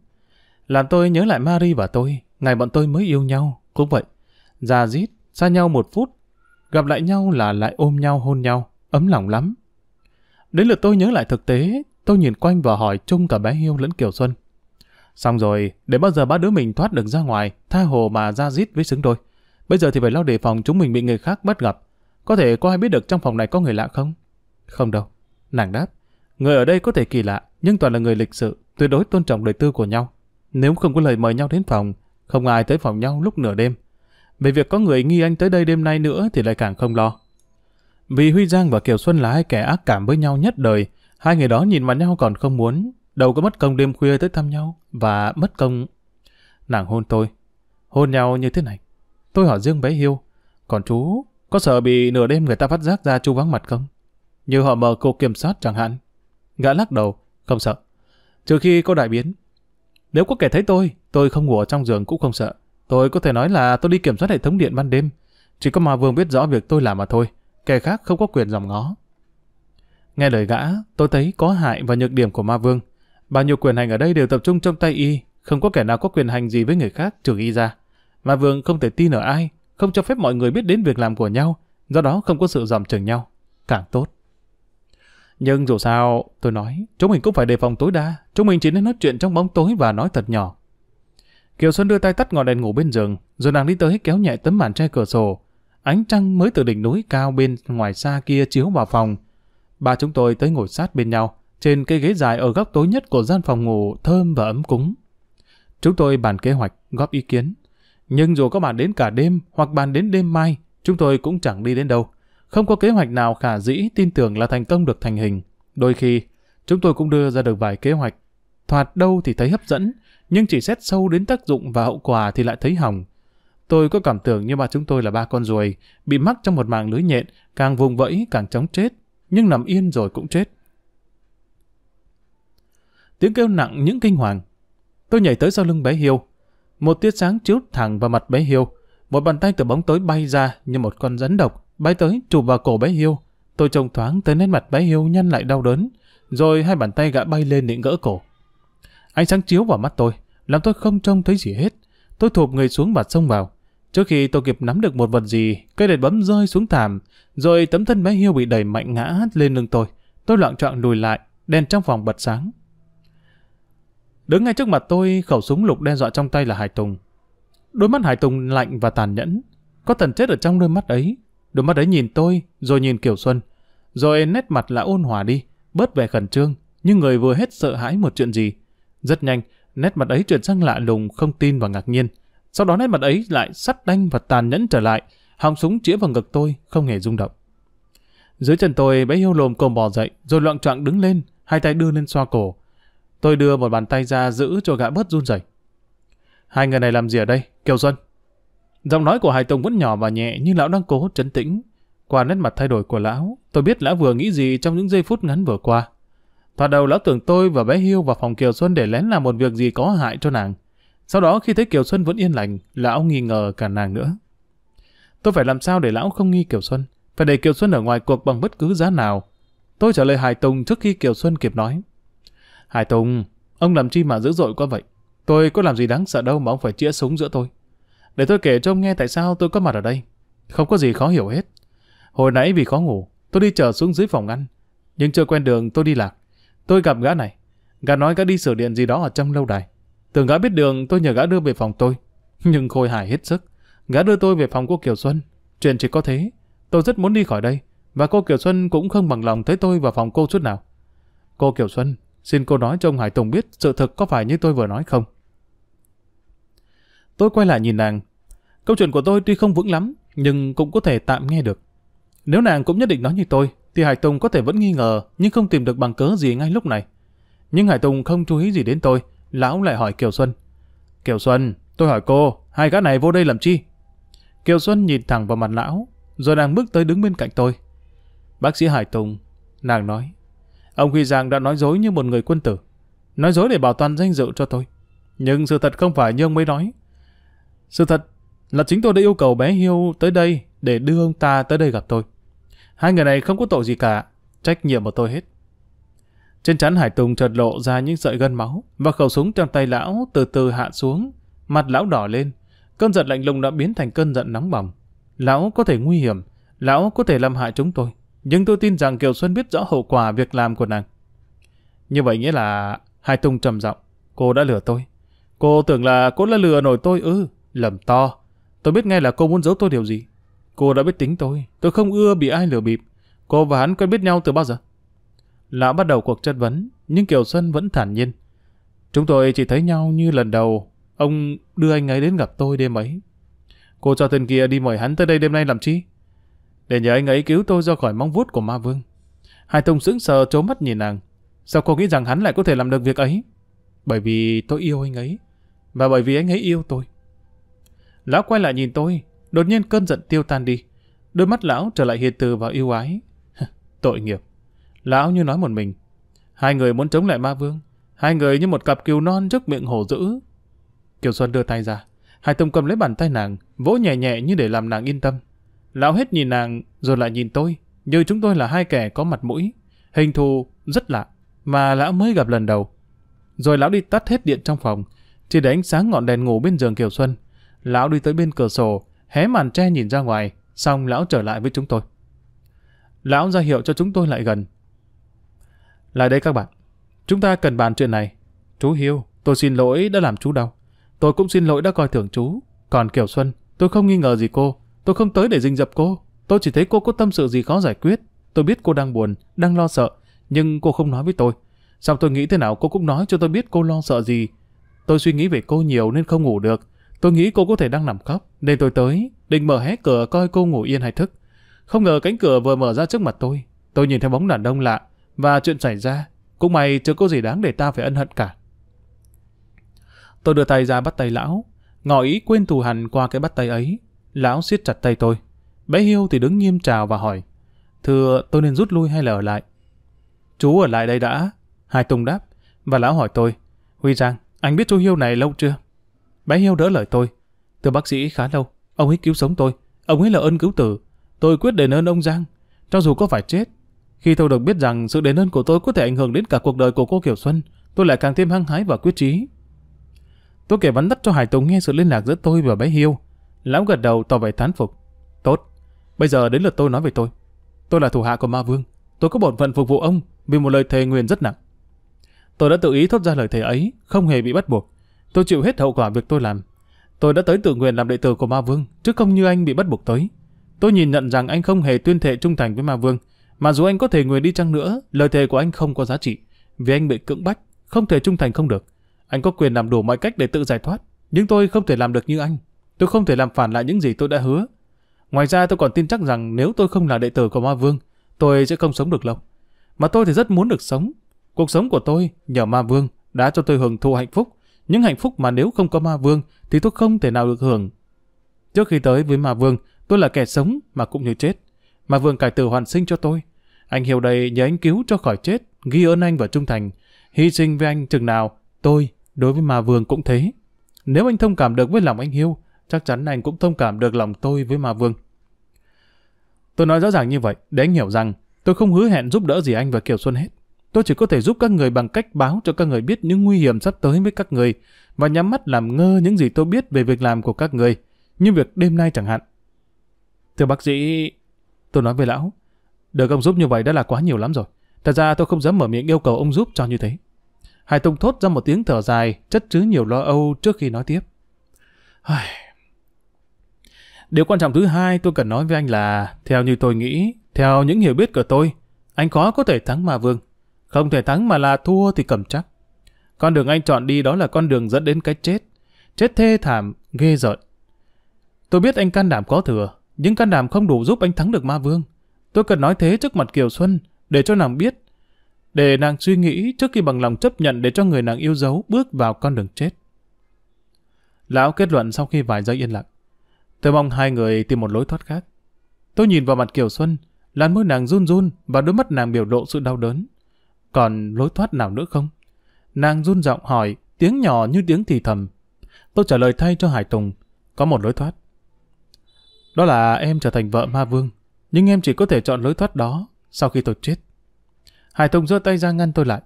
Làm tôi nhớ lại Marie và tôi, ngày bọn tôi mới yêu nhau, cũng vậy. Già dít, xa nhau một phút, gặp lại nhau là lại ôm nhau hôn nhau, ấm lòng lắm. Đến lượt tôi nhớ lại thực tế, tôi nhìn quanh và hỏi chung cả bé Hiêu lẫn Kiều Xuân. Xong rồi, để bao giờ ba đứa mình thoát được ra ngoài, tha hồ mà ra dít với xứng đôi. Bây giờ thì phải lo đề phòng chúng mình bị người khác bắt gặp. Có thể có ai biết được trong phòng này có người lạ không? Không đâu. Nàng đáp. Người ở đây có thể kỳ lạ, nhưng toàn là người lịch sự, tuyệt đối tôn trọng đời tư của nhau. Nếu không có lời mời nhau đến phòng, không ai tới phòng nhau lúc nửa đêm. Về việc có người nghi anh tới đây đêm nay nữa thì lại càng không lo. Vì Huy Giang và Kiều Xuân là hai kẻ ác cảm với nhau nhất đời, hai người đó nhìn vào nhau còn không muốn, đâu có mất công đêm khuya tới thăm nhau, và mất công... Nàng hôn tôi. Hôn nhau như thế này. Tôi hỏi riêng bé Hiêu, còn chú có sợ bị nửa đêm người ta phát giác ra chu vắng mặt không? Như họ mở cục kiểm soát chẳng hạn. Gã lắc đầu, không sợ. Trừ khi có đại biến. Nếu có kẻ thấy tôi, tôi không ngủ ở trong giường cũng không sợ. Tôi có thể nói là tôi đi kiểm soát hệ thống điện ban đêm. Chỉ có mà vương biết rõ việc tôi làm mà thôi. Kẻ khác không có quyền dòng ngó. Nghe lời gã, tôi thấy có hại và nhược điểm của ma vương. Bao nhiêu quyền hành ở đây đều tập trung trong tay y, không có kẻ nào có quyền hành gì với người khác trừ y ra. Ma vương không thể tin ở ai, không cho phép mọi người biết đến việc làm của nhau, do đó không có sự dòm chừng nhau. Càng tốt. Nhưng dù sao, tôi nói, chúng mình cũng phải đề phòng tối đa. Chúng mình chỉ nên nói chuyện trong bóng tối và nói thật nhỏ. Kiều Xuân đưa tay tắt ngọn đèn ngủ bên giường, rồi nàng đi tới kéo nhẹ tấm màn che cửa sổ. Ánh trăng mới từ đỉnh núi cao bên ngoài xa kia chiếu vào phòng. Ba chúng tôi tới ngồi sát bên nhau, trên cây ghế dài ở góc tối nhất của gian phòng ngủ thơm và ấm cúng. Chúng tôi bàn kế hoạch, góp ý kiến. Nhưng dù có bàn đến cả đêm hoặc bàn đến đêm mai, chúng tôi cũng chẳng đi đến đâu. Không có kế hoạch nào khả dĩ tin tưởng là thành công được thành hình. Đôi khi, chúng tôi cũng đưa ra được vài kế hoạch. Thoạt đâu thì thấy hấp dẫn, nhưng chỉ xét sâu đến tác dụng và hậu quả thì lại thấy hỏng. Tôi có cảm tưởng như ba chúng tôi là ba con ruồi, bị mắc trong một màng lưới nhện, càng vùng vẫy càng chóng chết, nhưng nằm yên rồi cũng chết. Tiếng kêu nặng những kinh hoàng. Tôi nhảy tới sau lưng bé Hiêu. Một tia sáng chiếu thẳng vào mặt bé Hiêu. Một bàn tay từ bóng tối bay ra như một con rắn độc, bay tới chụp vào cổ bé Hiêu. Tôi trông thoáng tới nét mặt bé Hiêu nhăn lại đau đớn, rồi hai bàn tay gã bay lên định gỡ cổ. Ánh sáng chiếu vào mắt tôi, làm tôi không trông thấy gì hết. Tôi thụp người xuống và xông vào. Trước khi tôi kịp nắm được một vật gì, cây đèn bấm rơi xuống thảm, rồi tấm thân bé Hiêu bị đẩy mạnh ngã lên lưng tôi. Tôi loạn trọng lùi lại, đèn trong phòng bật sáng. Đứng ngay trước mặt tôi, khẩu súng lục đe dọa trong tay là Hải Tùng. Đôi mắt Hải Tùng lạnh và tàn nhẫn. Có thần chết ở trong đôi mắt ấy. Đôi mắt ấy nhìn tôi, rồi nhìn Kiều Xuân. Rồi nét mặt là ôn hòa đi, bớt vẻ khẩn trương, nhưng người vừa hết sợ hãi một chuyện gì. Rất nhanh, nét mặt ấy chuyển sang lạ lùng, không tin và ngạc nhiên. Sau đó nét mặt ấy lại sắt đanh và tàn nhẫn trở lại, họng súng chĩa vào ngực tôi, không hề rung động. Dưới chân tôi bé hiêu lồm cồm bò dậy, rồi loạn trọng đứng lên, hai tay đưa lên xoa cổ. Tôi đưa một bàn tay ra giữ cho gã bớt run rẩy. Hai người này làm gì ở đây? Kiều Xuân. Giọng nói của Hải Tùng vẫn nhỏ và nhẹ nhưng lão đang cố trấn tĩnh. Qua nét mặt thay đổi của lão, tôi biết lão vừa nghĩ gì trong những giây phút ngắn vừa qua. Thoạt đầu lão tưởng tôi và bé Hiêu vào phòng Kiều Xuân để lén làm một việc gì có hại cho nàng. Sau đó khi thấy Kiều Xuân vẫn yên lành, lão nghi ngờ cả nàng nữa. Tôi phải làm sao để lão không nghi Kiều Xuân? Phải để Kiều Xuân ở ngoài cuộc bằng bất cứ giá nào. Tôi trả lời Hải Tùng trước khi Kiều Xuân kịp nói. Hải Tùng, ông làm chi mà dữ dội quá vậy? Tôi có làm gì đáng sợ đâu mà ông phải chĩa súng giữa tôi. Để tôi kể cho ông nghe tại sao tôi có mặt ở đây. Không có gì khó hiểu hết. Hồi nãy vì khó ngủ, tôi đi chờ xuống dưới phòng ăn. Nhưng chưa quen đường tôi đi lạc. Tôi gặp gã này. Gã nói gã đi sửa điện gì đó ở trong lâu đài. Tưởng gã biết đường tôi nhờ gã đưa về phòng tôi. [laughs] Nhưng khôi hài hết sức. Gã đưa tôi về phòng cô Kiều Xuân. Chuyện chỉ có thế. Tôi rất muốn đi khỏi đây. Và cô Kiều Xuân cũng không bằng lòng thấy tôi vào phòng cô chút nào. Cô Kiều Xuân, xin cô nói cho ông Hải Tùng biết sự thật có phải như tôi vừa nói không? Tôi quay lại nhìn nàng. Câu chuyện của tôi tuy không vững lắm, nhưng cũng có thể tạm nghe được. Nếu nàng cũng nhất định nói như tôi, thì Hải Tùng có thể vẫn nghi ngờ, nhưng không tìm được bằng cớ gì ngay lúc này. Nhưng Hải Tùng không chú ý gì đến tôi, lão lại hỏi Kiều Xuân. Kiều Xuân, tôi hỏi cô, hai gã này vô đây làm chi? Kiều Xuân nhìn thẳng vào mặt lão, rồi nàng bước tới đứng bên cạnh tôi. Bác sĩ Hải Tùng, nàng nói, ông Huy Giang đã nói dối như một người quân tử. Nói dối để bảo toàn danh dự cho tôi. Nhưng sự thật không phải như ông mới nói. Sự thật là chính tôi đã yêu cầu bé Hiêu tới đây để đưa ông ta tới đây gặp tôi. Hai người này không có tội gì cả, trách nhiệm của tôi hết. Trên trán Hải Tùng chợt lộ ra những sợi gân máu và khẩu súng trong tay lão từ từ hạ xuống, mặt lão đỏ lên. Cơn giận lạnh lùng đã biến thành cơn giận nóng bỏng. Lão có thể nguy hiểm, lão có thể làm hại chúng tôi, nhưng tôi tin rằng Kiều Xuân biết rõ hậu quả việc làm của nàng. Như vậy nghĩa là Hai Tung trầm giọng, cô đã lừa tôi. Cô tưởng là cô đã lừa nổi tôi ư? lầm to. Tôi biết ngay là cô muốn giấu tôi điều gì. Cô đã biết tính tôi, tôi không ưa bị ai lừa bịp. Cô và hắn quen biết nhau từ bao giờ? Lão bắt đầu cuộc chất vấn, nhưng Kiều Xuân vẫn thản nhiên. Chúng tôi chỉ thấy nhau như lần đầu, ông đưa anh ấy đến gặp tôi đêm ấy. Cô cho tên kia đi mời hắn tới đây đêm nay làm chi? Để nhờ anh ấy cứu tôi ra khỏi mong vuốt của ma vương. Hải Tùng sững sờ trố mắt nhìn nàng. Sao cô nghĩ rằng hắn lại có thể làm được việc ấy? Bởi vì tôi yêu anh ấy. Và bởi vì anh ấy yêu tôi. Lão quay lại nhìn tôi, đột nhiên cơn giận tiêu tan đi. Đôi mắt lão trở lại hiền từ và yêu ái. Tội nghiệp. Lão như nói một mình. Hai người muốn chống lại ma vương. Hai người như một cặp kiều non trước miệng hổ dữ. Kiều Xuân đưa tay ra. Hải Tùng cầm lấy bàn tay nàng, vỗ nhẹ nhẹ như để làm nàng yên tâm. Lão hết nhìn nàng, rồi lại nhìn tôi, như chúng tôi là hai kẻ có mặt mũi. Hình thù rất lạ, mà lão mới gặp lần đầu. Rồi lão đi tắt hết điện trong phòng, chỉ để ánh sáng ngọn đèn ngủ bên giường Kiều Xuân. Lão đi tới bên cửa sổ, hé màn tre nhìn ra ngoài, xong lão trở lại với chúng tôi. Lão ra hiệu cho chúng tôi lại gần. Lại đây các bạn, chúng ta cần bàn chuyện này. Chú hiêu, tôi xin lỗi đã làm chú đau. Tôi cũng xin lỗi đã coi thường chú. Còn Kiều Xuân, tôi không nghi ngờ gì cô. Tôi không tới để dình dập cô. Tôi chỉ thấy cô có tâm sự gì khó giải quyết. Tôi biết cô đang buồn, đang lo sợ, nhưng cô không nói với tôi. Xong tôi nghĩ thế nào cô cũng nói cho tôi biết cô lo sợ gì. Tôi suy nghĩ về cô nhiều nên không ngủ được. Tôi nghĩ cô có thể đang nằm khóc, nên tôi tới, định mở hé cửa coi cô ngủ yên hay thức. Không ngờ cánh cửa vừa mở ra trước mặt tôi. Tôi nhìn thấy bóng đàn ông lạ, và chuyện xảy ra, cũng may chưa có gì đáng để ta phải ân hận cả. Tôi đưa tay ra bắt tay lão, ngỏ ý quên thù hằn qua cái bắt tay ấy. Lão siết chặt tay tôi. Bé Hiêu thì đứng nghiêm chào và hỏi, thưa tôi nên rút lui hay là ở lại? Chú ở lại đây đã. Hai Tùng đáp, và lão hỏi tôi, Huy Giang, anh biết chú Hiêu này lâu chưa? Bé Hiêu đỡ lời tôi, thưa bác sĩ khá lâu, ông ấy cứu sống tôi, ông ấy là ơn cứu tử. Tôi quyết đền ơn ông Giang, cho dù có phải chết. Khi tôi được biết rằng sự đền ơn của tôi có thể ảnh hưởng đến cả cuộc đời của cô Kiều Xuân, tôi lại càng thêm hăng hái và quyết chí. Tôi kể vắn tắt cho Hải Tùng nghe sự liên lạc giữa tôi và bé Hiêu. Lão gật đầu tỏ vẻ thán phục. Tốt, bây giờ đến lượt tôi nói về tôi. Tôi là thủ hạ của Ma Vương. Tôi có bổn phận phục vụ ông vì một lời thề nguyền rất nặng. Tôi đã tự ý thốt ra lời thề ấy, không hề bị bắt buộc. Tôi chịu hết hậu quả việc tôi làm. Tôi đã tới tự nguyện làm đệ tử của Ma Vương, chứ không như anh bị bắt buộc tới. Tôi nhìn nhận rằng anh không hề tuyên thệ trung thành với Ma Vương, mà dù anh có thể nguyện đi chăng nữa, lời thề của anh không có giá trị, vì anh bị cưỡng bách, không thể trung thành không được. Anh có quyền làm đủ mọi cách để tự giải thoát, nhưng tôi không thể làm được như anh. Tôi không thể làm phản lại những gì tôi đã hứa. Ngoài ra tôi còn tin chắc rằng nếu tôi không là đệ tử của Ma Vương, tôi sẽ không sống được lâu. Mà tôi thì rất muốn được sống. Cuộc sống của tôi, nhờ Ma Vương, đã cho tôi hưởng thụ hạnh phúc. Những hạnh phúc mà nếu không có Ma Vương, thì tôi không thể nào được hưởng. Trước khi tới với Ma Vương, tôi là kẻ sống mà cũng như chết. Ma Vương cải tử hoàn sinh cho tôi. Anh hiểu đầy nhờ anh cứu cho khỏi chết, ghi ơn anh và trung thành. Hy sinh với anh chừng nào, tôi, đối với Ma Vương cũng thế. Nếu anh thông cảm được với lòng anh hiêu chắc chắn anh cũng thông cảm được lòng tôi với Ma Vương. Tôi nói rõ ràng như vậy, để anh hiểu rằng tôi không hứa hẹn giúp đỡ gì anh và Kiều Xuân hết. Tôi chỉ có thể giúp các người bằng cách báo cho các người biết những nguy hiểm sắp tới với các người và nhắm mắt làm ngơ những gì tôi biết về việc làm của các người, như việc đêm nay chẳng hạn. Thưa bác sĩ, tôi nói với lão, được ông giúp như vậy đã là quá nhiều lắm rồi. Thật ra tôi không dám mở miệng yêu cầu ông giúp cho như thế. Hải Tùng thốt ra một tiếng thở dài, chất chứa nhiều lo âu trước khi nói tiếp. Điều quan trọng thứ hai tôi cần nói với anh là, theo như tôi nghĩ, theo những hiểu biết của tôi, anh khó có thể thắng Ma Vương. Không thể thắng mà là thua thì cầm chắc. Con đường anh chọn đi đó là con đường dẫn đến cái chết. Chết thê thảm, ghê rợn. Tôi biết anh can đảm có thừa, nhưng can đảm không đủ giúp anh thắng được Ma Vương. Tôi cần nói thế trước mặt Kiều Xuân, để cho nàng biết. Để nàng suy nghĩ trước khi bằng lòng chấp nhận để cho người nàng yêu dấu bước vào con đường chết. Lão kết luận sau khi vài giây yên lặng. Tôi mong hai người tìm một lối thoát khác. Tôi nhìn vào mặt Kiều Xuân, làn môi nàng run run và đôi mắt nàng biểu lộ sự đau đớn. Còn lối thoát nào nữa không? Nàng run giọng hỏi, tiếng nhỏ như tiếng thì thầm. Tôi trả lời thay cho Hải Tùng, có một lối thoát. Đó là em trở thành vợ ma vương, nhưng em chỉ có thể chọn lối thoát đó sau khi tôi chết. Hải Tùng giơ tay ra ngăn tôi lại.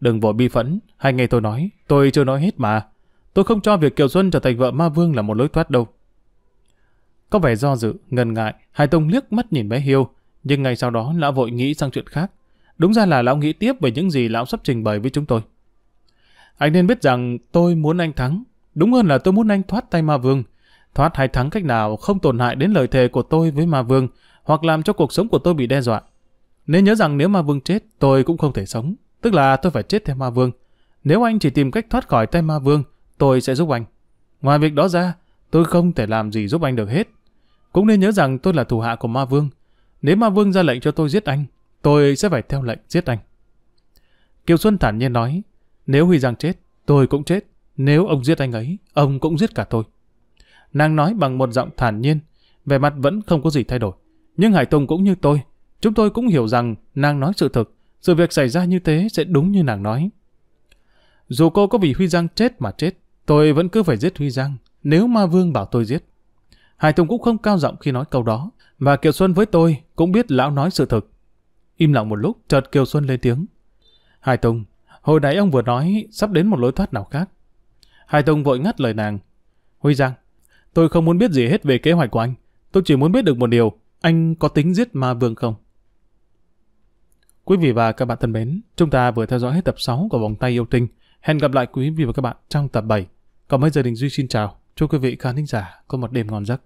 Đừng vội bi phẫn, hay nghe tôi nói, tôi chưa nói hết mà. Tôi không cho việc Kiều Xuân trở thành vợ ma vương là một lối thoát đâu. Có vẻ do dự, ngần ngại, Hải tông liếc mắt nhìn bé Hiêu, nhưng ngay sau đó lão vội nghĩ sang chuyện khác. Đúng ra là lão nghĩ tiếp về những gì lão sắp trình bày với chúng tôi. Anh nên biết rằng tôi muốn anh thắng. Đúng hơn là tôi muốn anh thoát tay ma vương. Thoát hay thắng cách nào không tổn hại đến lời thề của tôi với ma vương hoặc làm cho cuộc sống của tôi bị đe dọa. Nên nhớ rằng nếu ma vương chết, tôi cũng không thể sống. Tức là tôi phải chết theo ma vương. Nếu anh chỉ tìm cách thoát khỏi tay ma vương, tôi sẽ giúp anh. Ngoài việc đó ra, tôi không thể làm gì giúp anh được hết. Cũng nên nhớ rằng tôi là thủ hạ của ma vương. Nếu ma vương ra lệnh cho tôi giết anh, tôi sẽ phải theo lệnh giết anh. Kiều Xuân thản nhiên nói, nếu Huy Giang chết, tôi cũng chết. Nếu ông giết anh ấy, ông cũng giết cả tôi. Nàng nói bằng một giọng thản nhiên, vẻ mặt vẫn không có gì thay đổi. Nhưng Hải Tùng cũng như tôi, chúng tôi cũng hiểu rằng nàng nói sự thực, sự việc xảy ra như thế sẽ đúng như nàng nói. Dù cô có vì Huy Giang chết mà chết, tôi vẫn cứ phải giết Huy Giang, nếu ma vương bảo tôi giết. Hải Tùng cũng không cao giọng khi nói câu đó, và Kiều Xuân với tôi cũng biết lão nói sự thực. Im lặng một lúc, chợt Kiều Xuân lên tiếng. Hải Tùng, hồi nãy ông vừa nói sắp đến một lối thoát nào khác. Hải Tùng vội ngắt lời nàng. Huy Giang, tôi không muốn biết gì hết về kế hoạch của anh. Tôi chỉ muốn biết được một điều, anh có tính giết ma vương không? Quý vị và các bạn thân mến, chúng ta vừa theo dõi hết tập 6 của Vòng tay yêu tinh. Hẹn gặp lại quý vị và các bạn trong tập 7. Còn bây giờ Đình Duy xin chào. Chúc quý vị khán thính giả có một đêm ngon giấc.